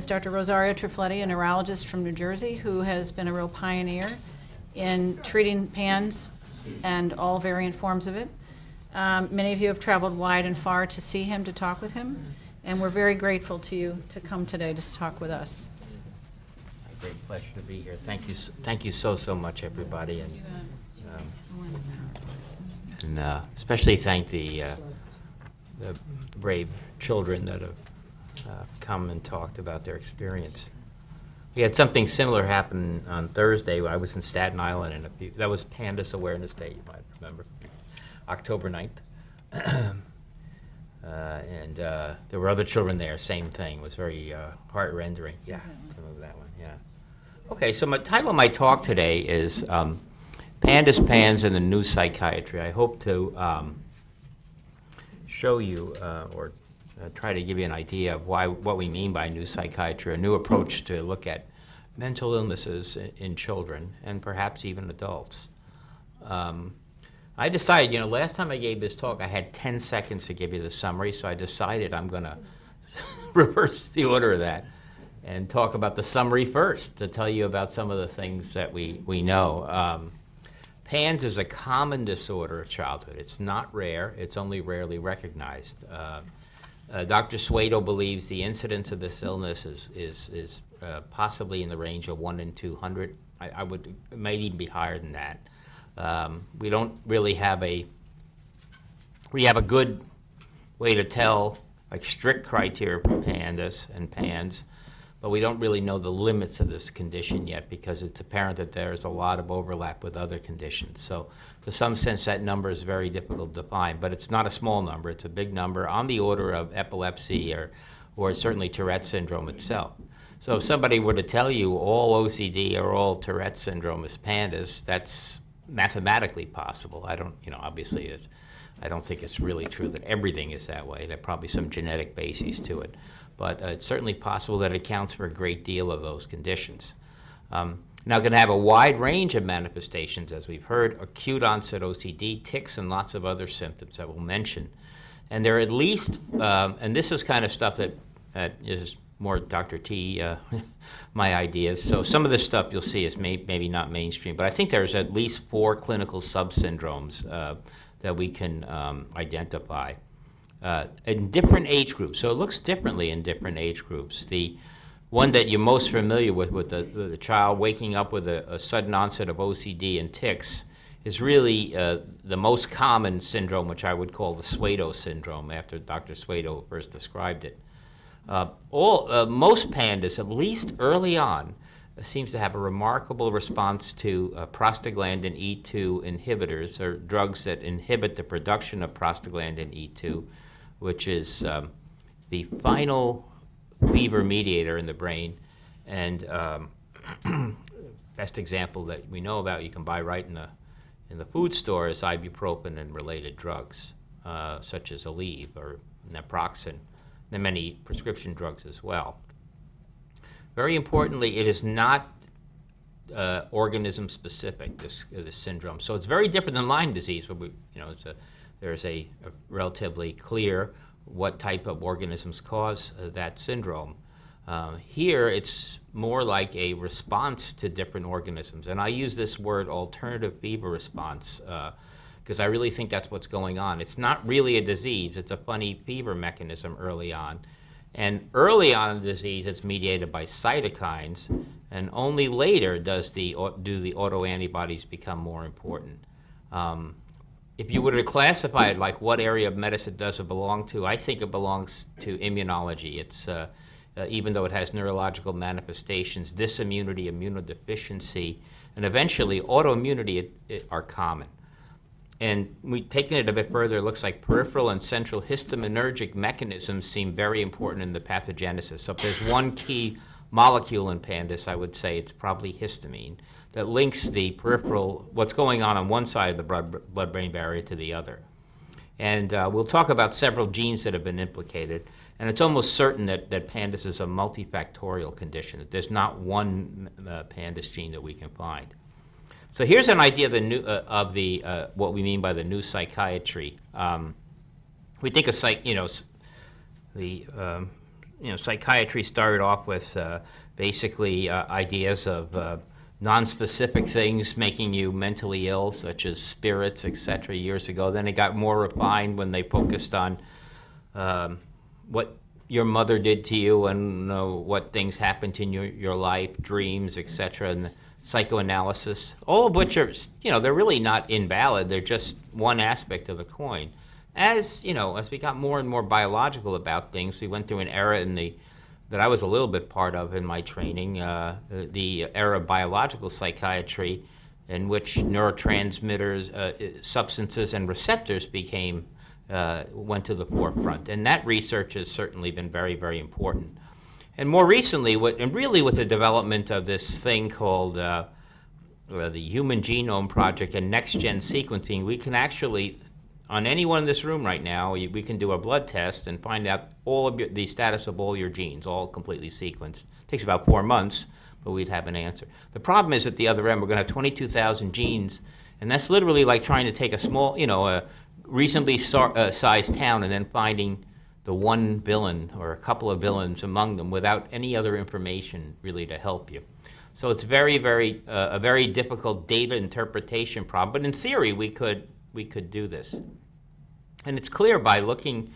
is Dr. Rosario Trifiletti, a neurologist from New Jersey who has been a real pioneer in treating PANS and all variant forms of it. Um, many of you have traveled wide and far to see him, to talk with him, and we're very grateful to you to come today to talk with us. A great pleasure to be here. Thank you, thank you so, so much, everybody, and, um, and uh, especially thank the, uh, the brave children that have uh, come and talked about their experience. We had something similar happen on Thursday. I was in Staten Island, and a few, that was Pandas Awareness Day, you might remember, October 9th. Uh, and uh, there were other children there, same thing. It was very uh, heart rendering. Yeah, to move that one, yeah. Okay, so my title of my talk today is um, Pandas, Pans, and the New Psychiatry. I hope to um, show you uh, or try to give you an idea of why what we mean by new psychiatry, a new approach to look at mental illnesses in, in children and perhaps even adults. Um, I decided, you know, last time I gave this talk, I had 10 seconds to give you the summary, so I decided I'm going to reverse the order of that and talk about the summary first to tell you about some of the things that we, we know. Um, PANS is a common disorder of childhood. It's not rare, it's only rarely recognized. Uh, uh, Dr. Swedo believes the incidence of this illness is, is, is uh, possibly in the range of 1 in 200. I, I would, it might even be higher than that. Um, we don't really have a, we have a good way to tell, like strict criteria for pandas and pans, but we don't really know the limits of this condition yet because it's apparent that there's a lot of overlap with other conditions. So to some sense, that number is very difficult to find, but it's not a small number. It's a big number on the order of epilepsy or, or certainly Tourette syndrome itself. So if somebody were to tell you all OCD or all Tourette syndrome is pandas, that's mathematically possible. I don't, you know, obviously it's, I don't think it's really true that everything is that way. There are probably some genetic bases to it. But uh, it's certainly possible that it accounts for a great deal of those conditions. Um, now, going to have a wide range of manifestations, as we've heard, acute onset OCD, tics, and lots of other symptoms that we'll mention. And there are at least, um, and this is kind of stuff that, that is more Dr. T, uh, my ideas. So some of this stuff you'll see is may, maybe not mainstream, but I think there's at least four clinical subsyndromes uh, that we can um, identify uh, in different age groups. So it looks differently in different age groups. The one that you're most familiar with, with the, the child waking up with a, a sudden onset of OCD and tics, is really uh, the most common syndrome, which I would call the Swedo syndrome, after Dr. Swedo first described it. Uh, all, uh, most pandas, at least early on, seems to have a remarkable response to uh, prostaglandin E2 inhibitors, or drugs that inhibit the production of prostaglandin E2, which is um, the final fever mediator in the brain. And um, best example that we know about, you can buy right in the, in the food store, is ibuprofen and related drugs, uh, such as Aleve or naproxen and many prescription drugs as well. Very importantly, it is not uh, organism specific, this, this syndrome. So it's very different than Lyme disease, where we, you know, a, there's a, a, relatively clear what type of organisms cause uh, that syndrome. Uh, here, it's more like a response to different organisms. And I use this word alternative fever response because I really think that's what's going on. It's not really a disease, it's a funny fever mechanism early on. And early on in the disease, it's mediated by cytokines, and only later does the, do the autoantibodies become more important. Um, if you were to classify it like what area of medicine does it belong to, I think it belongs to immunology. It's, uh, uh, even though it has neurological manifestations, dysimmunity, immunodeficiency, and eventually autoimmunity it, it are common. And we taking it a bit further, it looks like peripheral and central histaminergic mechanisms seem very important in the pathogenesis. So if there's one key molecule in pandas, I would say it's probably histamine that links the peripheral, what's going on on one side of the blood-brain barrier to the other. And uh, we'll talk about several genes that have been implicated. And it's almost certain that, that pandas is a multifactorial condition, that there's not one uh, pandas gene that we can find. So here's an idea of the, new, uh, of the uh, what we mean by the new psychiatry. Um, we think of psych, you know, the um, you know, psychiatry started off with uh, basically uh, ideas of uh, non-specific things making you mentally ill, such as spirits, etc. Years ago, then it got more refined when they focused on um, what your mother did to you and what things happened in your, your life, dreams, etc., and psychoanalysis, all of which are, you know, they're really not invalid. They're just one aspect of the coin. As, you know, as we got more and more biological about things, we went through an era in the that I was a little bit part of in my training, uh, the era of biological psychiatry, in which neurotransmitters, uh, substances, and receptors became uh, went to the forefront. And that research has certainly been very, very important. And more recently, what, and really with the development of this thing called uh, uh, the Human Genome Project and next-gen sequencing, we can actually, on anyone in this room right now, we, can do a blood test and find out all of your, the status of all your genes, all completely sequenced. It takes about four months, but we'd have an answer. The problem is at the other end, we're going to have 22,000 genes, and that's literally like trying to take a small, you know, a, reasonably so, uh, sized town and then finding the one villain or a couple of villains among them without any other information really to help you. So it's very, very uh, a very difficult data interpretation problem. But in theory, we could we could do this, and it's clear by looking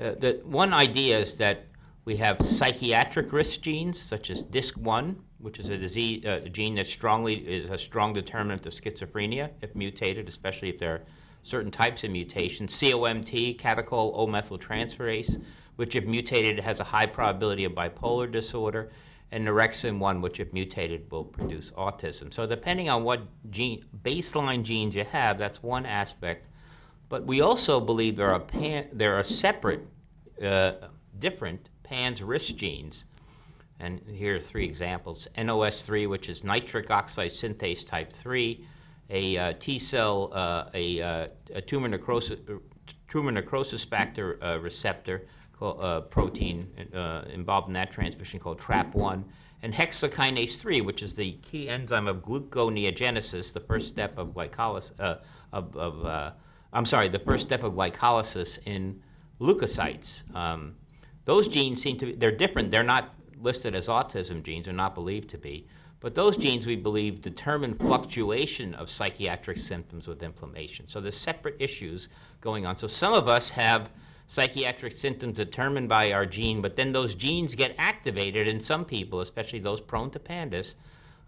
uh, that one idea is that we have psychiatric risk genes such as DISC1, which is a disease uh, a gene that strongly is a strong determinant of schizophrenia if mutated, especially if there are certain types of mutations. COMT, catechol O-methyltransferase, which if mutated has a high probability of bipolar disorder, and Orexin-1, which if mutated will produce autism. So depending on what gene, baseline genes you have, that's one aspect. But we also believe there are, pan, there are separate, uh, different PANS risk genes. And here are three examples. NOS3, which is nitric oxide synthase type 3, a uh, T cell, uh, a, uh, a, tumor necrosis, tumor necrosis factor uh, receptor uh, protein uh, involved in that transmission called TRAP1, and hexokinase 3, which is the key enzyme of gluconeogenesis, the first step of glycolysis, of, of I'm sorry, the first step of glycolysis in leukocytes. Um, those genes seem to be, they're different. They're not listed as autism genes, they're not believed to be. But those genes, we believe, determine fluctuation of psychiatric symptoms with inflammation. So there's separate issues going on. So some of us have psychiatric symptoms determined by our gene, but then those genes get activated in some people, especially those prone to PANDAS,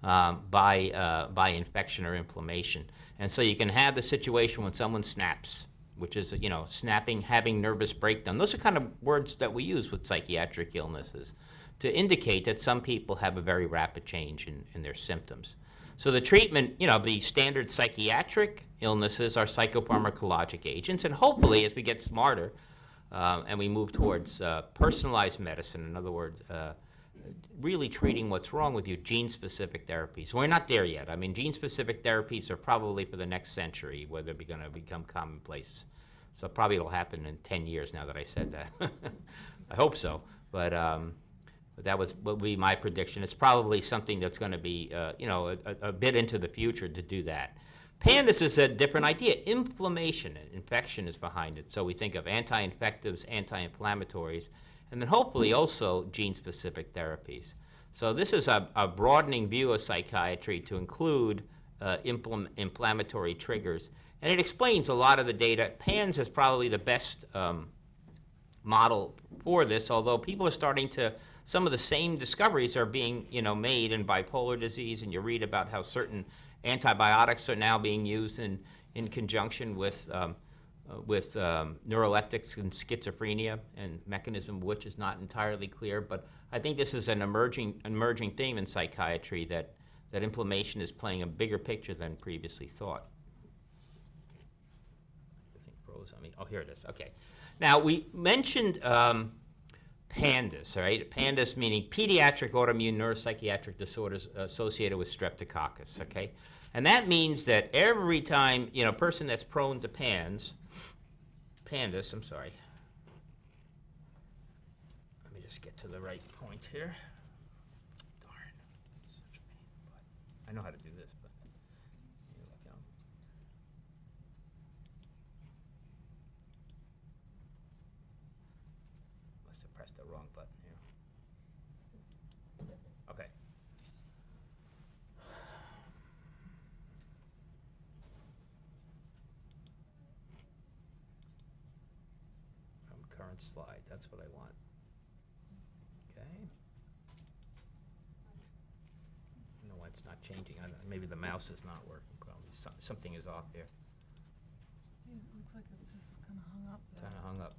um, by, uh, by infection or inflammation. And so you can have the situation when someone snaps, which is, you know, snapping, having nervous breakdown. Those are kind of words that we use with psychiatric illnesses to indicate that some people have a very rapid change in, in their symptoms. So the treatment, you know, the standard psychiatric illnesses are psychopharmacologic agents, and hopefully as we get smarter uh, and we move towards uh, personalized medicine, in other words, uh, really treating what's wrong with you, gene-specific therapies. We're not there yet. I mean, gene-specific therapies are probably for the next century where they're going to become commonplace. So probably it'll happen in 10 years now that I said that. I hope so. But um, that was would be my prediction. It's probably something that's going to be, uh, you know, a, a, bit into the future to do that. PANDAS is a different idea. Inflammation, and infection is behind it. So we think of anti-infectives, anti-inflammatories, and then hopefully also gene-specific therapies. So this is a, a, broadening view of psychiatry to include uh, inflammatory triggers. And it explains a lot of the data. PANS is probably the best um, model for this, although people are starting to some of the same discoveries are being you know made in bipolar disease, and you read about how certain antibiotics are now being used in in conjunction with um, uh, with um, neuroleptics and schizophrenia, and mechanism which is not entirely clear. But I think this is an emerging emerging theme in psychiatry that that inflammation is playing a bigger picture than previously thought. I think froze on me. Oh, here it is. Okay. Now we mentioned. Um, PANDAS, right? PANDAS meaning pediatric autoimmune neuropsychiatric disorders associated with streptococcus, okay? And that means that every time, you know, a person that's prone to PANS, PANDAS, I'm sorry. Let me just get to the right point here. Darn. I know how to do this. pressed the wrong button here. Slide. That's what I want. Okay. I don't know why it's not changing. I don't- Maybe the mouse is not working probably. Some- Something is off here. It looks like it's just kind of hung up there. Kind of hung up.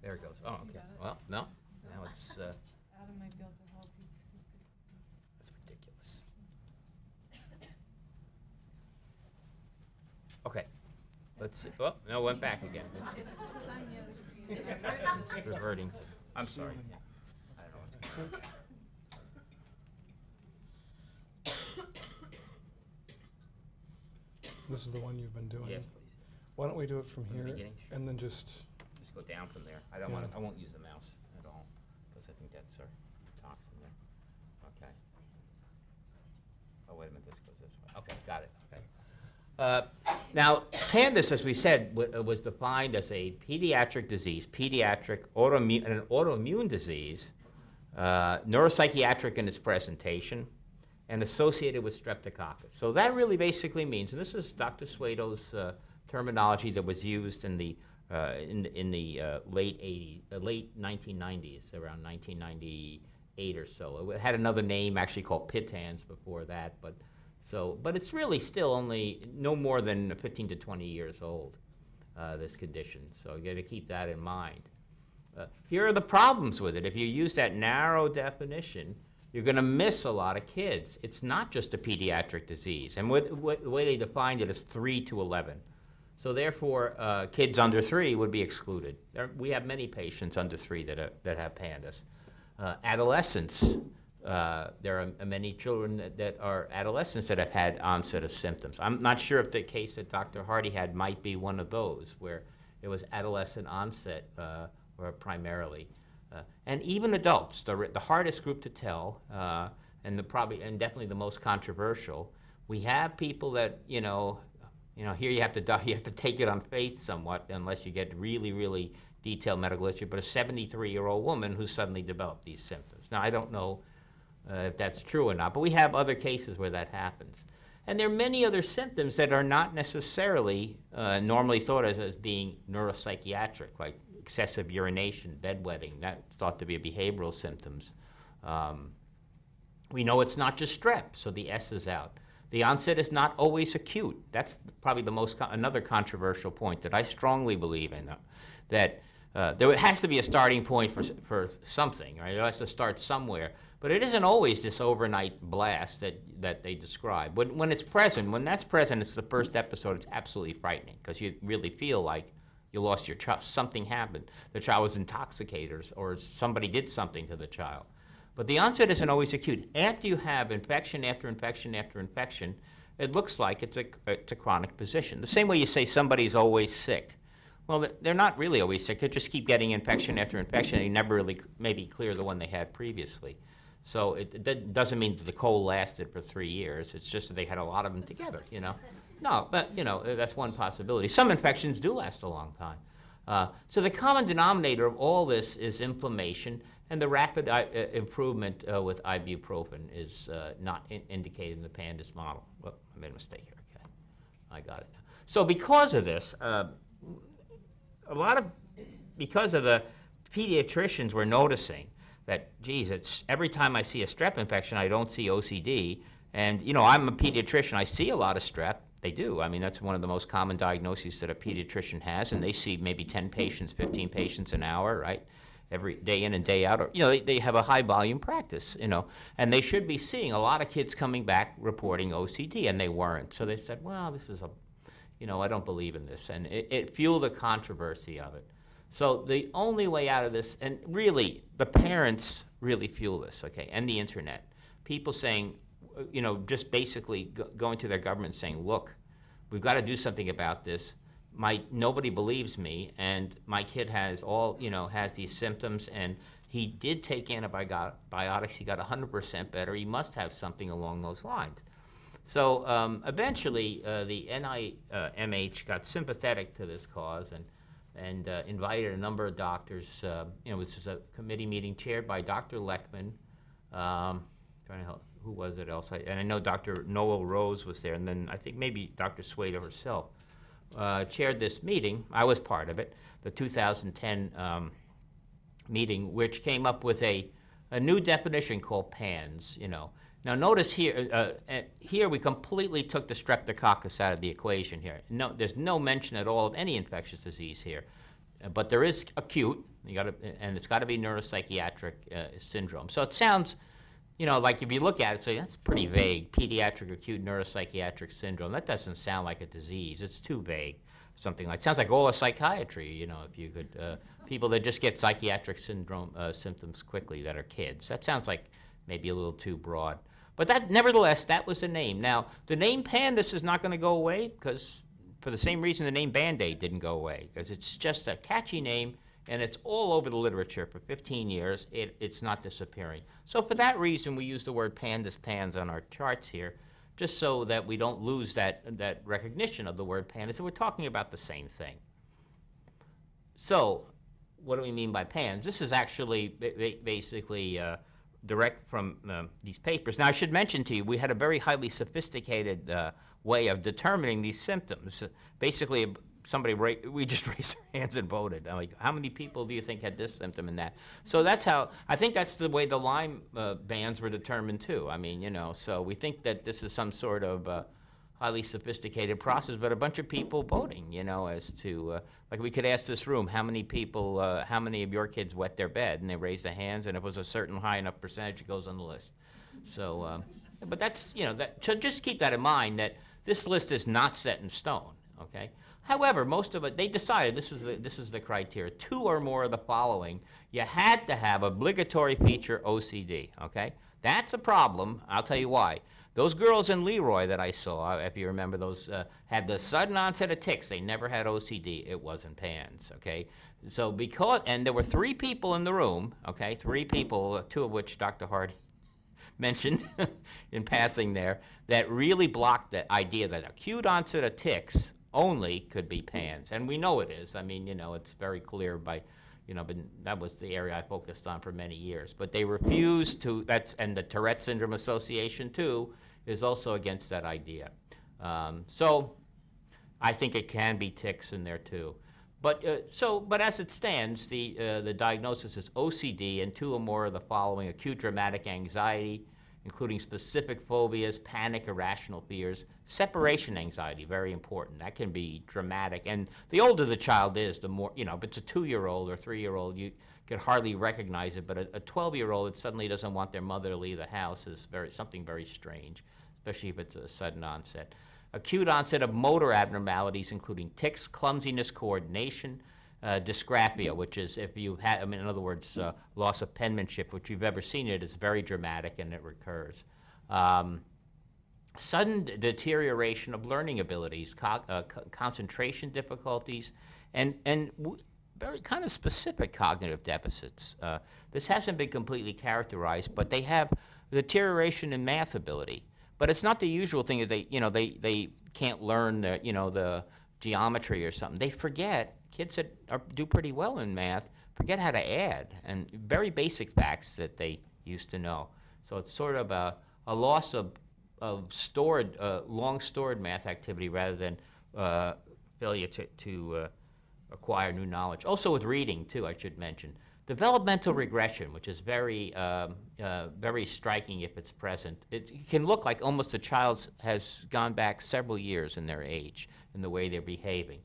There it goes. Oh, You okay. got it? Well, no, now it's, uh, Adam might be able to help. He's, he's pretty. that's ridiculous. Okay. Let's see. Oh, no, it went back again. It's because I'm the other. It's reverting. I'm sorry. I don't know what's- This is the one you've been doing. Yes, please. Why don't we do it from From the here beginning? Sure. and then just, Just go down from there. I don't want to, Yeah. I won't use the mouse at all, because I think that's our toxin there. Okay. Oh, wait a minute, this goes this way. Okay, got it, okay. Uh, Now, PANDAS, as we said, wa- was defined as a pediatric disease, pediatric autoimmune, an autoimmune disease, uh, neuropsychiatric in its presentation, and associated with streptococcus. So that really basically means, and this is Dr. Swedo's uh, terminology that was used in the uh, in, in the uh, late 80s, uh, late 1990s, around 1998 or so. It had another name actually called PITANDS before that, but so but it's really still only no more than 15 to 20 years old. Uh, this condition, so you got to keep that in mind. Uh, here are the problems with it. If you use that narrow definition, you're going to miss a lot of kids. It's not just a pediatric disease. And with, with, the way they defined it is 3 to 11. So therefore, uh, kids under 3 would be excluded. There, we have many patients under 3 that, are, that have pandas. Uh, adolescents, uh, there are many children that, that are adolescents that have had onset of symptoms. I'm not sure if the case that Dr. Hardy had might be one of those, where it was adolescent onset uh, or primarily. Uh, and even adults, the, the hardest group to tell, uh, and the probably and definitely the most controversial. We have people that you know, you know, here you have to you have to take it on faith somewhat, unless you get really really detailed medical literature. But a 73-year-old woman who suddenly developed these symptoms. Now I don't know uh, if that's true or not, but we have other cases where that happens. And there are many other symptoms that are not necessarily uh, normally thought of as being neuropsychiatric, like excessive urination, bedwetting. That's thought to be behavioral symptoms. Um, we know it's not just strep, so the S is out. The onset is not always acute. That's probably the most con- another controversial point that I strongly believe in. uh, that uh, there has to be a starting point for, for something, right? It has to start somewhere. But it isn't always this overnight blast that, that they describe. When, when it's present, when that's present, it's the first episode, it's absolutely frightening because you really feel like you lost your child. Something happened. The child was intoxicated or, or somebody did something to the child. But the onset isn't always acute. After you have infection after infection after infection, it looks like it's a, it's a chronic position. The same way you say somebody's always sick. Well, they're not really always sick. They just keep getting infection after infection. They never really maybe clear the one they had previously. So it, it doesn't mean that the cold lasted for three years. It's just that they had a lot of them together, you know. No, but, you know, that's one possibility. Some infections do last a long time. Uh, so the common denominator of all this is inflammation, and the rapid I, uh, improvement uh, with ibuprofen is uh, not in- indicated in the PANDAS model. Well, I made a mistake here. Okay, I got it now. So because of this, uh, a lot of because of the pediatricians were noticing that geez it's every time i see a strep infection i don't see ocd and you know i'm a pediatrician. I see a lot of strep. They do. I mean that's one of the most common diagnoses that a pediatrician has and they see maybe 10 patients 15 patients an hour right? Every day in and day out. Or you know they, they have a high volume practice you know. And they should be seeing a lot of kids coming back reporting ocd and they weren't. So they said well this is a you know, I don't believe in this. And it, it fueled the controversy of it. So the only way out of this, and really, the parents really fuel this, okay, and the internet. People saying, uh, you know, just basically go, going to their government saying, look, we've got to do something about this. My nobody believes me, and my kid has all, you know, has these symptoms, and he did take antibiotics. He got 100% better. He must have something along those lines. So um, eventually, uh, the NIMH got sympathetic to this cause and, and uh, invited a number of doctors. Uh, you know, this was a committee meeting chaired by Dr. Leckman. Um, trying to help, who was it else? I, and I know Dr. Noel Rose was there, and then I think maybe Dr. Swedo herself. uh, chaired this meeting, I was part of it, the 2010 um, meeting, which came up with a, a new definition called PANS, you know. Now, notice here, uh, uh, here we completely took the streptococcus out of the equation here. No, there's no mention at all of any infectious disease here. Uh, But there is acute, you gotta, and it's gotta be neuropsychiatric uh, syndrome. So it sounds, you know, like if you look at it, say, that's pretty vague, pediatric acute neuropsychiatric syndrome. That doesn't sound like a disease, it's too vague. Something like, sounds like all of psychiatry, you know, if you could, uh, people that just get psychiatric syndrome, uh, symptoms quickly that are kids. That sounds like maybe a little too broad. But that, nevertheless, that was the name. Now, the name Pandas is not gonna go away, because for the same reason the name Band-Aid didn't go away, because it's just a catchy name, and it's all over the literature for 15 years. It, it's not disappearing. So for that reason, we use the word pandas pans on our charts here, just so that we don't lose that, that recognition of the word pandas. So we're talking about the same thing. So, what do we mean by pans? This is actually ba- ba- basically uh, direct from um, these papers. Now, I should mention to you, we had a very highly sophisticated uh, way of determining these symptoms. Uh, basically, somebody we just raised our hands and voted. I'm like, how many people do you think had this symptom and that? So that's how I think that's the way the Lyme uh, were determined too. I mean, you know, so we think that this is some sort of uh, highly sophisticated process, but a bunch of people voting, you know, as to uh, like we could ask this room, how many people, uh, how many of your kids wet their bed, and they raise their hands, and if it was a certain high enough percentage, it goes on the list. So, um, but that's you know that so just keep that in mind that this list is not set in stone. Okay. However, most of it they decided this was the this is the criteria: two or more of the following. You had to have obligatory feature OCD. Okay. That's a problem. I'll tell you why. Those girls in Leroy that I saw, if you remember those, uh, had the sudden onset of tics. They never had OCD. It wasn't PANS, okay? So because, and there were three people in the room, okay? Three people, two of which Dr. Hardy mentioned in passing there, that really blocked the idea that acute onset of tics only could be PANS. And we know it is. I mean, you know, it's very clear by, you know, but that was the area I focused on for many years. But they refused to, that's, and the Tourette Syndrome Association too, is also against that idea. Um, so I think it can be tics in there too. But uh, so, but as it stands, the uh, the diagnosis is OCD and two or more of the following: acute dramatic anxiety, including specific phobias, panic, irrational fears, separation anxiety, very important. That can be dramatic. And the older the child is, the more, you know, if it's a two-year-old or three-year-old, you could hardly recognize it. But a 12-year-old that suddenly doesn't want their mother to leave the house is very, something very strange, especially if it's a sudden onset. Acute onset of motor abnormalities, including tics, clumsiness, coordination, uh, which is if you've I mean, in other words, uh, loss of penmanship, which you've ever seen it, is very dramatic and it recurs. Um, sudden deterioration of learning abilities, co- uh, co- concentration difficulties, and, and very kind of specific cognitive deficits. Uh, this hasn't been completely characterized, but they have deterioration in math ability. But it's not the usual thing that they, you know, they, they can't learn the, you know, the geometry or something. They forget, kids that are, do pretty well in math, forget how to add, and very basic facts that they used to know. So it's sort of a, a loss of, of stored, uh, long stored math activity rather than uh, failure to, to uh, acquire new knowledge. Also with reading too, I should mention. Developmental regression, which is very, um, uh, very striking if it's present. It, can look like almost a child has gone back several years in their age in the way they're behaving.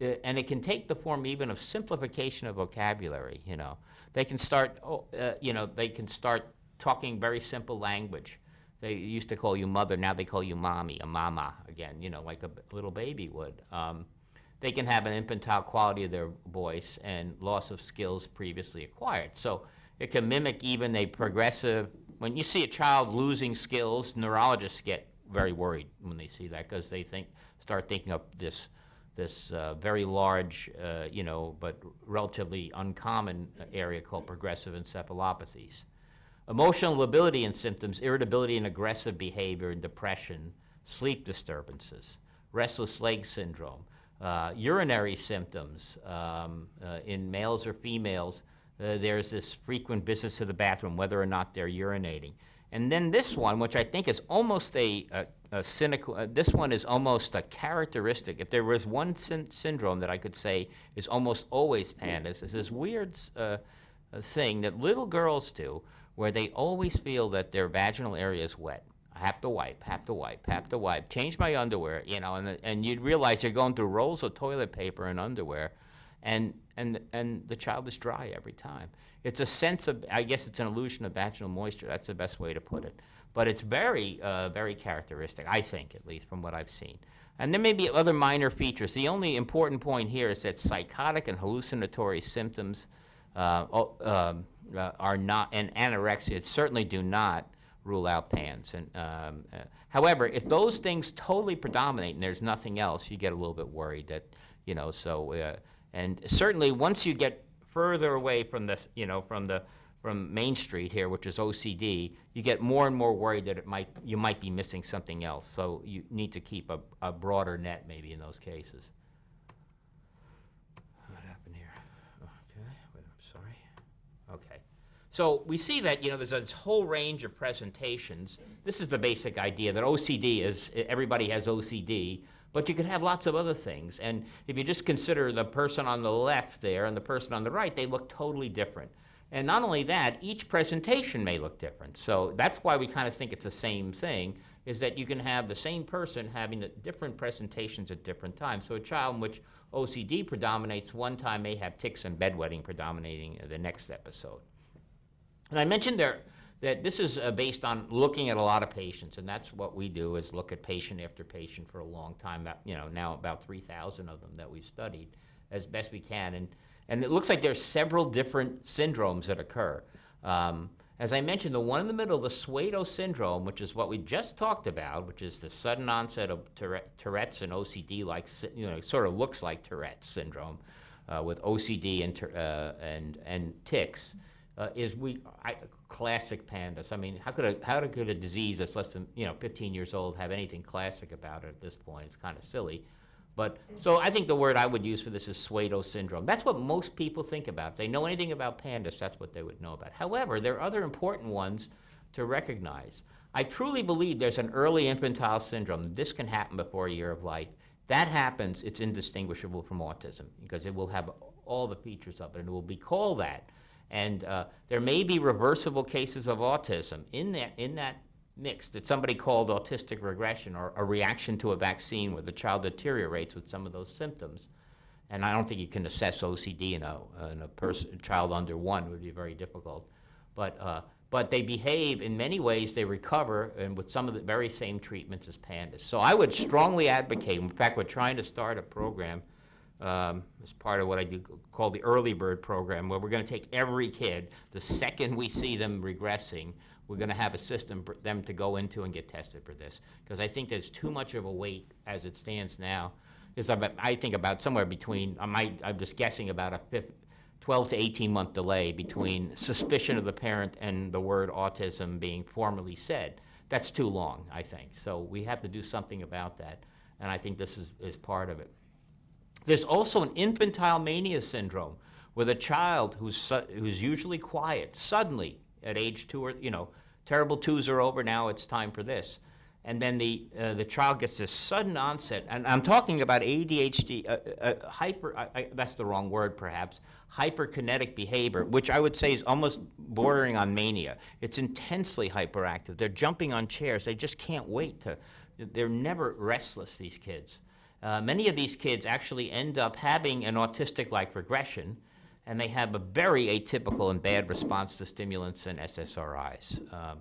Uh, and it can take the form even of simplification of vocabulary. You know, they can start. oh, Uh, you know, they can start talking very simple language. They used to call you mother, now they call you mommy, a mama again. You know, like a little baby would. Um, they can have an infantile quality of their voice and loss of skills previously acquired. So it can mimic even a progressive. When you see a child losing skills, neurologists get very worried when they see that because they think start thinking of this this uh, very large, uh, you know, but relatively uncommon area called progressive encephalopathies. Emotional lability and symptoms, irritability and aggressive behavior and depression, sleep disturbances, restless leg syndrome, uh, urinary symptoms um, uh, in males or females. Uh, there's this frequent visits to the bathroom, whether or not they're urinating. And then this one, which I think is almost a, a, a cynical, uh, this one is almost a characteristic. If there was one syn- syndrome that I could say is almost always pandas, is this weird uh, uh, thing that little girls do where they always feel that their vaginal area is wet. Have to wipe, have to wipe, have to wipe, change my underwear, you know, and, and you'd realize you're going through rolls of toilet paper and underwear, and, and, and the child is dry every time. It's a sense of, I guess it's an illusion of vaginal moisture, that's the best way to put it. But it's very, uh, very characteristic, I think, at least from what I've seen. And there may be other minor features. The only important point here is that psychotic and hallucinatory symptoms uh, um, uh, are not, and anorexia certainly do not rule out PANS. And, um, uh, however, if those things totally predominate and there's nothing else, you get a little bit worried that, you know, so, uh, and certainly once you get further away from this, you know, from the, from Main Street here, which is OCD, you get more and more worried that it might, you might be missing something else. So you need to keep a, a broader net maybe in those cases. What happened here? Okay, wait, I'm sorry. Okay. So we see that, you know, there's this whole range of presentations. This is the basic idea that OCD is, everybody has OCD, but you can have lots of other things. And if you just consider the person on the left there and the person on the right, they look totally different. And not only that, each presentation may look different. So that's why we kind of think it's the same thing, is that you can have the same person having different presentations at different times. So a child in which OCD predominates one time may have tics and bedwetting predominating the next episode. And I mentioned there that this is uh, based on looking at a lot of patients, and that's what we do is look at patient after patient for a long time. About, you know, now about 3,000 of them that we've studied as best we can, and and it looks like there's several different syndromes that occur. Um, as I mentioned, the one in the middle, the Swedo syndrome, which is what we just talked about, which is the sudden onset of Tourette- Tourette's and OCD, like you know, sort of looks like Tourette's syndrome, uh, with OCD and uh, and and tics uh, is we I, classic pandas. I mean, how could a how could a disease that's less than you know 15 years old have anything classic about it at this point? It's kind of silly. But so I think the word I would use for this is Swedo syndrome. That's what most people think about. If they know anything about pandas, that's what they would know about. However, there are other important ones to recognize. I truly believe there's an early infantile syndrome. This can happen before a year of life. That happens, it's indistinguishable from autism because it will have all the features of it and it will be called that. And uh, there may be reversible cases of autism in that, in that mix that somebody called autistic regression or a reaction to a vaccine where the child deteriorates with some of those symptoms. And I don't think you can assess OCD in a, in a person, child under one, would be very difficult. But, uh, but they behave, in many ways, they recover and with some of the very same treatments as pandas. So I would strongly advocate, in fact, we're trying to start a program um, as part of what I do call the early bird program, where we're going to take every kid, the second we see them regressing, we're going to have a system for them to go into and get tested for this. Because I think there's too much of a wait as it stands now. Is I think about somewhere between, I might, I'm just guessing about a fif- 12 to 18 month delay between suspicion of the parent and the word autism being formally said. That's too long, I think. So we have to do something about that. And I think this is, is part of it. There's also an infantile mania syndrome, where the child who's, who's usually quiet, suddenly at age two or, you know, terrible twos are over, now it's time for this. And then the, uh, the child gets this sudden onset, and I'm talking about ADHD, uh, uh, hyper, I, I, that's the wrong word perhaps, hyperkinetic behavior, which I would say is almost bordering on mania. It's intensely hyperactive. They're jumping on chairs. They just can't wait to, they're never restless, these kids. Uh, many of these kids actually end up having an autistic-like regression, and they have a very atypical and bad response to stimulants and SSRIs. Um,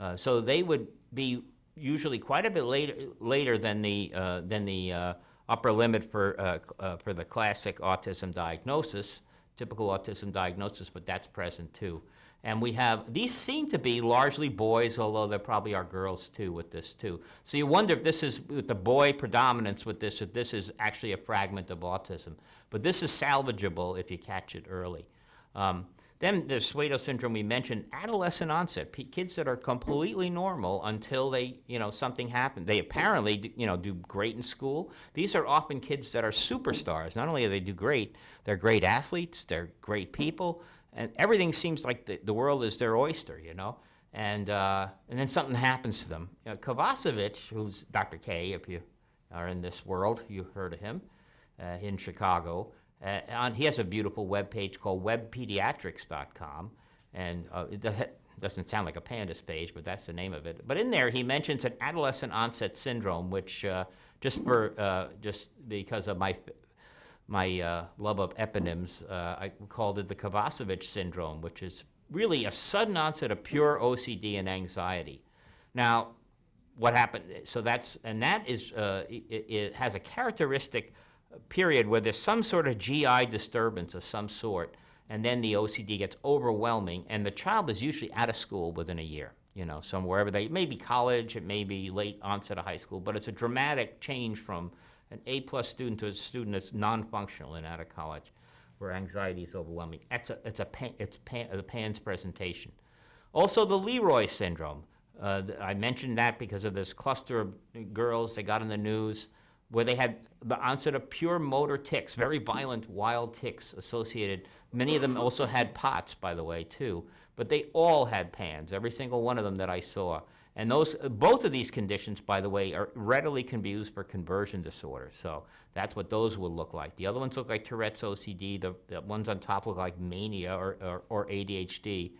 uh, so they would be usually quite a bit later, later than the, uh, than the uh, upper limit for, uh, uh, for the classic autism diagnosis, typical autism diagnosis, but that's present too. And we have, these seem to be largely boys, although there probably are girls too with this too. So you wonder if this is, with the boy predominance with this, if this is actually a fragment of autism. But this is salvageable if you catch it early. Um, then there's Swedo syndrome we mentioned, adolescent onset, kids that are completely normal until they, you know, something happens. They apparently, you know, do great in school. These are often kids that are superstars. Not only do they do great, they're great athletes, they're great people, and everything seems like the, the world is their oyster, you know. and, uh, and then something happens to them. You know, Kovacevic, who's Dr. K, if you are in this world, you heard of him uh, in Chicago. Uh, on, he has a beautiful web page called webpediatrics.com, and uh, it does- doesn't sound like a pandas page, but that's the name of it. But in there, he mentions an adolescent onset syndrome, which uh, just for uh, just because of my my uh, love of eponyms, uh, I called it the Kovacevic syndrome, which is really a sudden onset of pure OCD and anxiety. Now, what happened? So that's and that is uh, it, it has a characteristic period where there's some sort of GI disturbance of some sort, and then the OCD gets overwhelming, and the child is usually out of school within a year. You know, some wherever they it may be college, it may be late onset of high school, but it's a dramatic change from an A plus student to a student that's non-functional and out of college, where anxiety is overwhelming. It's a it's a pan, it's pan, the PANS presentation. Also, the Leroy syndrome. Uh, I mentioned that because of this cluster of girls that got in the news where they had the onset of pure motor tics, very violent, wild tics associated. Many of them also had POTS, by the way, too. But they all had PANS, every single one of them that I saw. And those, both of these conditions, by the way, are readily can be used for conversion disorder. So that's what those will look like. The other ones look like Tourette's OCD. The, the ones on top look like mania or, or, or ADHD.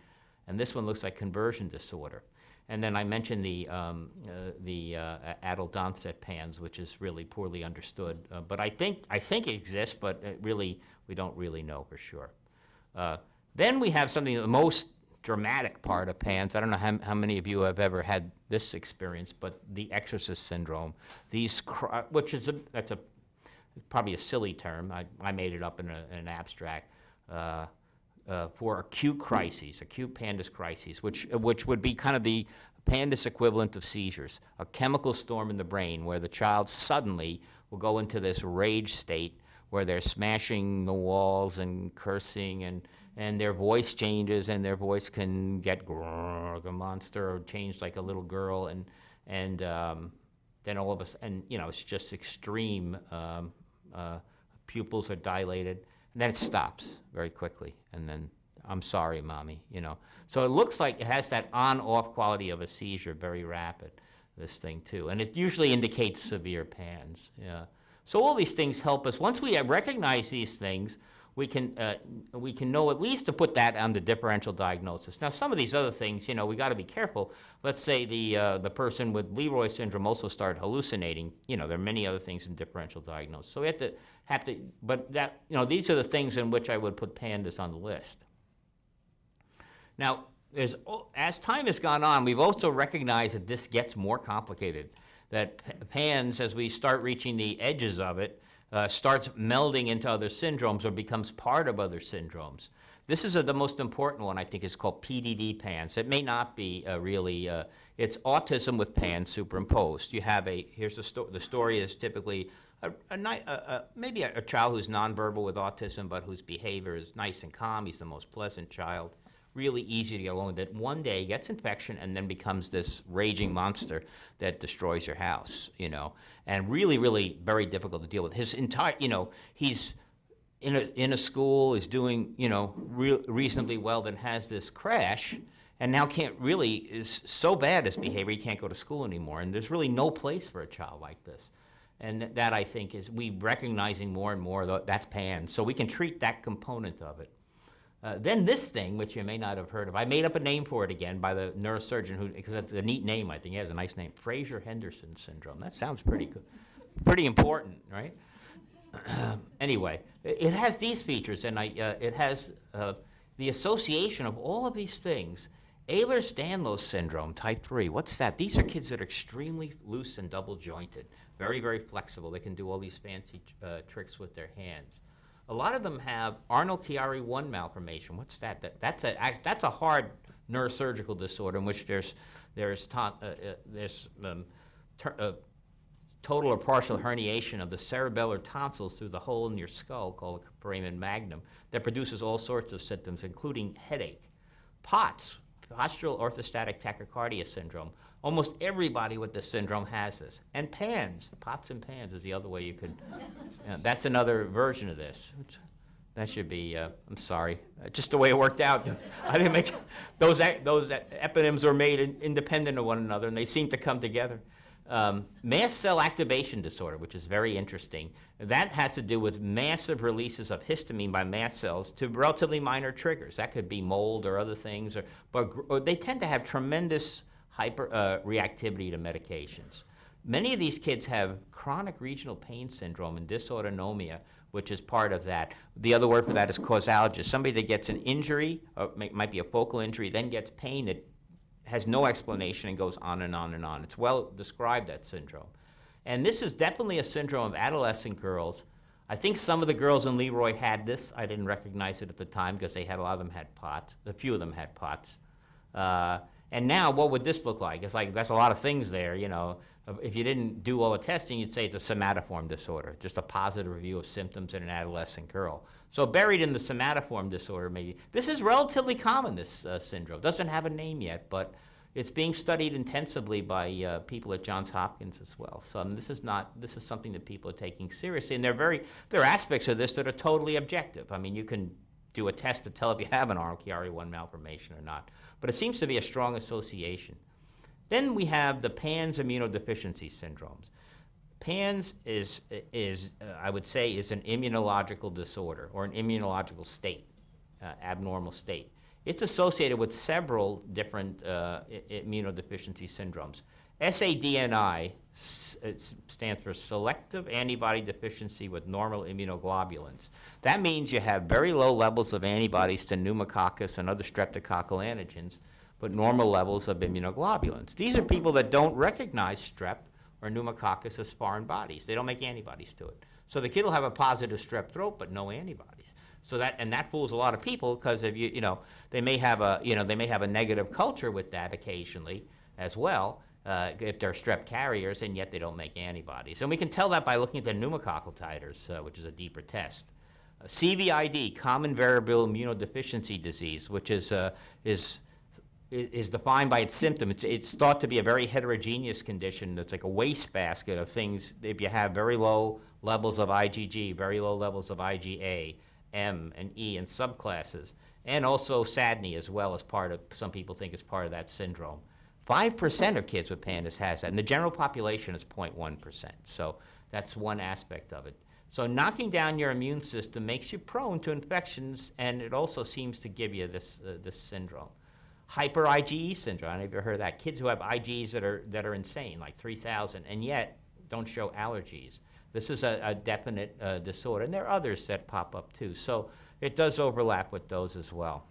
And this one looks like conversion disorder. And then I mentioned the, um, uh, the uh, adult onset PANS, which is really poorly understood. Uh, but I think, I think it exists, but it really, we don't really know for sure. Uh, then we have something, the most dramatic part of PANS. I don't know how, how many of you have ever had this experience, but the exorcist syndrome. These, which is a, that's a, probably a silly term. I, I made it up in, a, in an abstract. Uh, uh, for acute crises, acute pandas crises, which, which would be kind of the pandas equivalent of seizures, a chemical storm in the brain where the child suddenly will go into this rage state where they're smashing the walls and cursing and, and their voice changes and their voice can get grrr, a monster or change like a little girl and, and um, then all of us, and you know, it's just extreme. Um, uh, pupils are dilated, and then it stops very quickly, and then I'm sorry, mommy, you know. So it looks like it has that on-off quality of a seizure, very rapid. This thing too, and it usually indicates severe PANS. Yeah. So all these things help us. Once we recognize these things, we can uh, we can know at least to put that on the differential diagnosis. Now, some of these other things, you know, we got to be careful. Let's say the uh, the person with Leroy syndrome also started hallucinating. You know, there are many other things in differential diagnosis. So we have to have to, but that you know, these are the things in which I would put pandas on the list. Now, there's as time has gone on, we've also recognized that this gets more complicated. That PANS, as we start reaching the edges of it, uh, starts melding into other syndromes or becomes part of other syndromes. This is a, the most important one, I think, is called PDD PANS. It may not be uh, really, uh, it's autism with PANS superimposed. You have a, here's the, sto the story is typically a, a, a, maybe a child who's nonverbal with autism, but whose behavior is nice and calm. He's the most pleasant child really easy to get along with that one day gets infection and then becomes this raging monster that destroys your house you know and really really very difficult to deal with. His entire you know he's in a, in a school is doing you know re- reasonably well then has this crash and now can't really is so bad his behavior he can't go to school anymore. And there's really no place for a child like this. And that i think is we recognizing more and more that that's pan. So we can treat that component of it uh, then this thing, which you may not have heard of, I made up a name for it again by the neurosurgeon who, because it's a neat name. I think he has a nice name, Fraser Henderson syndrome. That sounds pretty good, pretty important, right? anyway, it, has these features, and I, uh, it has uh, the association of all of these things. Ehlers-Danlos syndrome, type 3. What's that? These are kids that are extremely loose and double jointed, very, very flexible. They can do all these fancy uh, tricks with their hands. A lot of them have Arnold Chiari 1 malformation. What's that? that that's, a, that's a hard neurosurgical disorder in which there's, there's, uh, uh, there's um, ter- uh, total or partial herniation of the cerebellar tonsils through the hole in your skull called a foramen magnum that produces all sorts of symptoms, including headache. POTS, postural orthostatic tachycardia syndrome. Almost everybody with this syndrome has this. And PANS, POTS and PANS is the other way you could, that's another version of this. That should be, uh, I'm sorry, uh, just the way it worked out. I didn't make, those, those eponyms were made in- independent of one another, and they seem to come together. Um, mast cell activation disorder, which is very interesting, that has to do with massive releases of histamine by mast cells to relatively minor triggers. That could be mold or other things, or, but or they tend to have tremendous hyper uh, reactivity to medications. Many of these kids have chronic regional pain syndrome and dysautonomia, which is part of that. The other word for that is causalgia. Somebody that gets an injury, or may, might be a focal injury, then gets pain that has no explanation and goes on and on and on. It's well described, that syndrome. And this is definitely a syndrome of adolescent girls. I think some of the girls in Leroy had this. I didn't recognize it at the time because they had a lot of them had POTS. A few of them had POTS. Uh, and now, what would this look like? It's like that's a lot of things there. You know, if you didn't do all the testing, you'd say it's a somatoform disorder, just a positive review of symptoms in an adolescent girl. So buried in the somatoform disorder, maybe this is relatively common. This uh, syndrome doesn't have a name yet, but it's being studied intensively by uh, people at Johns Hopkins as well. So um, this is not this is something that people are taking seriously, and they're very there are aspects of this that are totally objective. I mean, you can do a test to tell if you have an RLKRE1 malformation or not. But it seems to be a strong association. Then we have the PANS immunodeficiency syndromes. PANS is, is uh, I would say, is an immunological disorder or an immunological state, uh, abnormal state. It's associated with several different uh, immunodeficiency syndromes. SADNI stands for Selective Antibody Deficiency with Normal Immunoglobulins. That means you have very low levels of antibodies to pneumococcus and other streptococcal antigens, but normal levels of immunoglobulins. These are people that don't recognize strep or pneumococcus as foreign bodies. They don't make antibodies to it. So the kid will have a positive strep throat, but no antibodies. So that and that fools a lot of people because if you you know they may have a you know they may have a negative culture with that occasionally as well uh, if they're strep carriers, and yet they don't make antibodies. And we can tell that by looking at the pneumococcal titers, uh, which is a deeper test. CVID, common variable immunodeficiency disease, which is, uh, is, is defined by its symptoms. It's, it's thought to be a very heterogeneous condition that's like a wastebasket of things. If you have very low levels of IgG, very low levels of IgA, M, and E in subclasses, and also SADNI as well as part of, some people think is part of that syndrome. 5% of kids with PANDAS has that, and the general population is 0.1%. So that's one aspect of it. So knocking down your immune system makes you prone to infections, and it also seems to give you this, uh, this syndrome. Hyper IgE syndrome, I don't know if you've heard of that. Kids who have IgEs that are, that are insane, like 3,000, and yet don't show allergies. This is a, a definite uh, disorder, and there are others that pop up too. So it does overlap with those as well.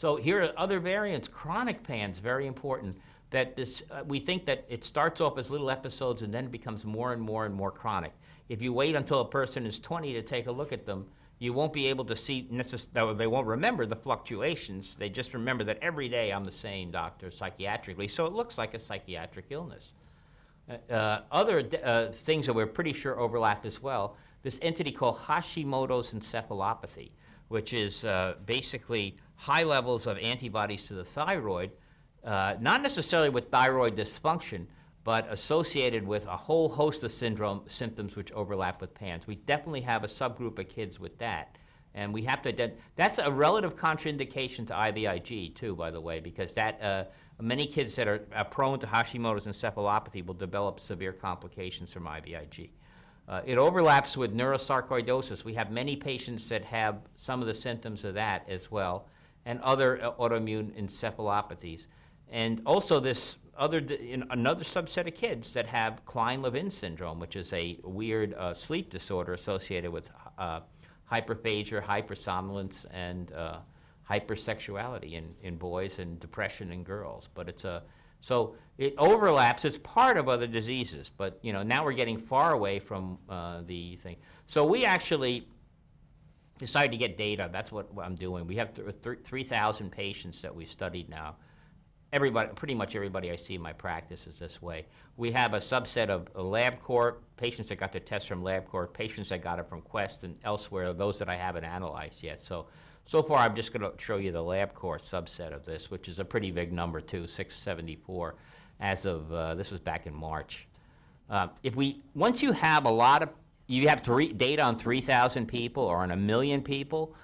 So here are other variants. Chronic PANS, very important. That this, uh, we think that it starts off as little episodes and then becomes more and more and more chronic. If you wait until a person is 20 to take a look at them, you won't be able to see, necess- they won't remember the fluctuations. They just remember that every day I'm the same doctor psychiatrically. So it looks like a psychiatric illness. Uh, uh other uh, things that we're pretty sure overlap as well, this entity called Hashimoto's encephalopathy, which is uh, basically high levels of antibodies to the thyroid, uh, not necessarily with thyroid dysfunction, but associated with a whole host of syndrome symptoms which overlap with PANS. We definitely have a subgroup of kids with that. And we have to, that's a relative contraindication to IVIG too, by the way, because that, uh, many kids that are, are prone to Hashimoto's encephalopathy will develop severe complications from IVIG. Uh, it overlaps with neurosarcoidosis. We have many patients that have some of the symptoms of that as well and other uh, autoimmune encephalopathies. And also this other, in another subset of kids that have Kleine-Levin syndrome, which is a weird uh, sleep disorder associated with uh, hyperphagia, hypersomnolence, and uh, hypersexuality in, in boys and depression in girls. But it's a, so it overlaps. It's part of other diseases, but you know now we're getting far away from uh, the thing. So we actually decided to get data. That's what, I'm doing. We have th th 3,000 patients that we've studied now. Everybody, pretty much everybody I see in my practice is this way. We have a subset of LabCorp, patients that got their test from LabCorp, patients that got it from Quest and elsewhere, those that I haven't analyzed yet. So, so far I'm just going to show you the LabCorp subset of this, which is a pretty big number too, 674 as of, uh, this was back in March. Uh, if we, once you have a lot of you have three, data on 3,000 people or on a million people,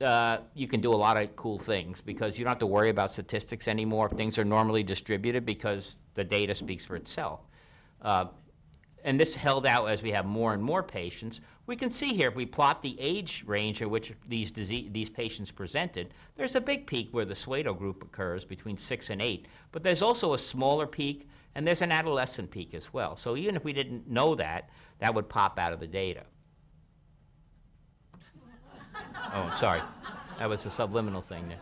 uh, you can do a lot of cool things because you don't have to worry about statistics anymore. Things are normally distributed because the data speaks for itself. Uh, and this held out as we have more and more patients. We can see here, if we plot the age range at which these, disease, these patients presented, there's a big peak where the Swedo group occurs between 6 and 8. But there's also a smaller peak, and there's an adolescent peak as well. So even if we didn't know that, that would pop out of the data. Oh, sorry. That was a subliminal thing there.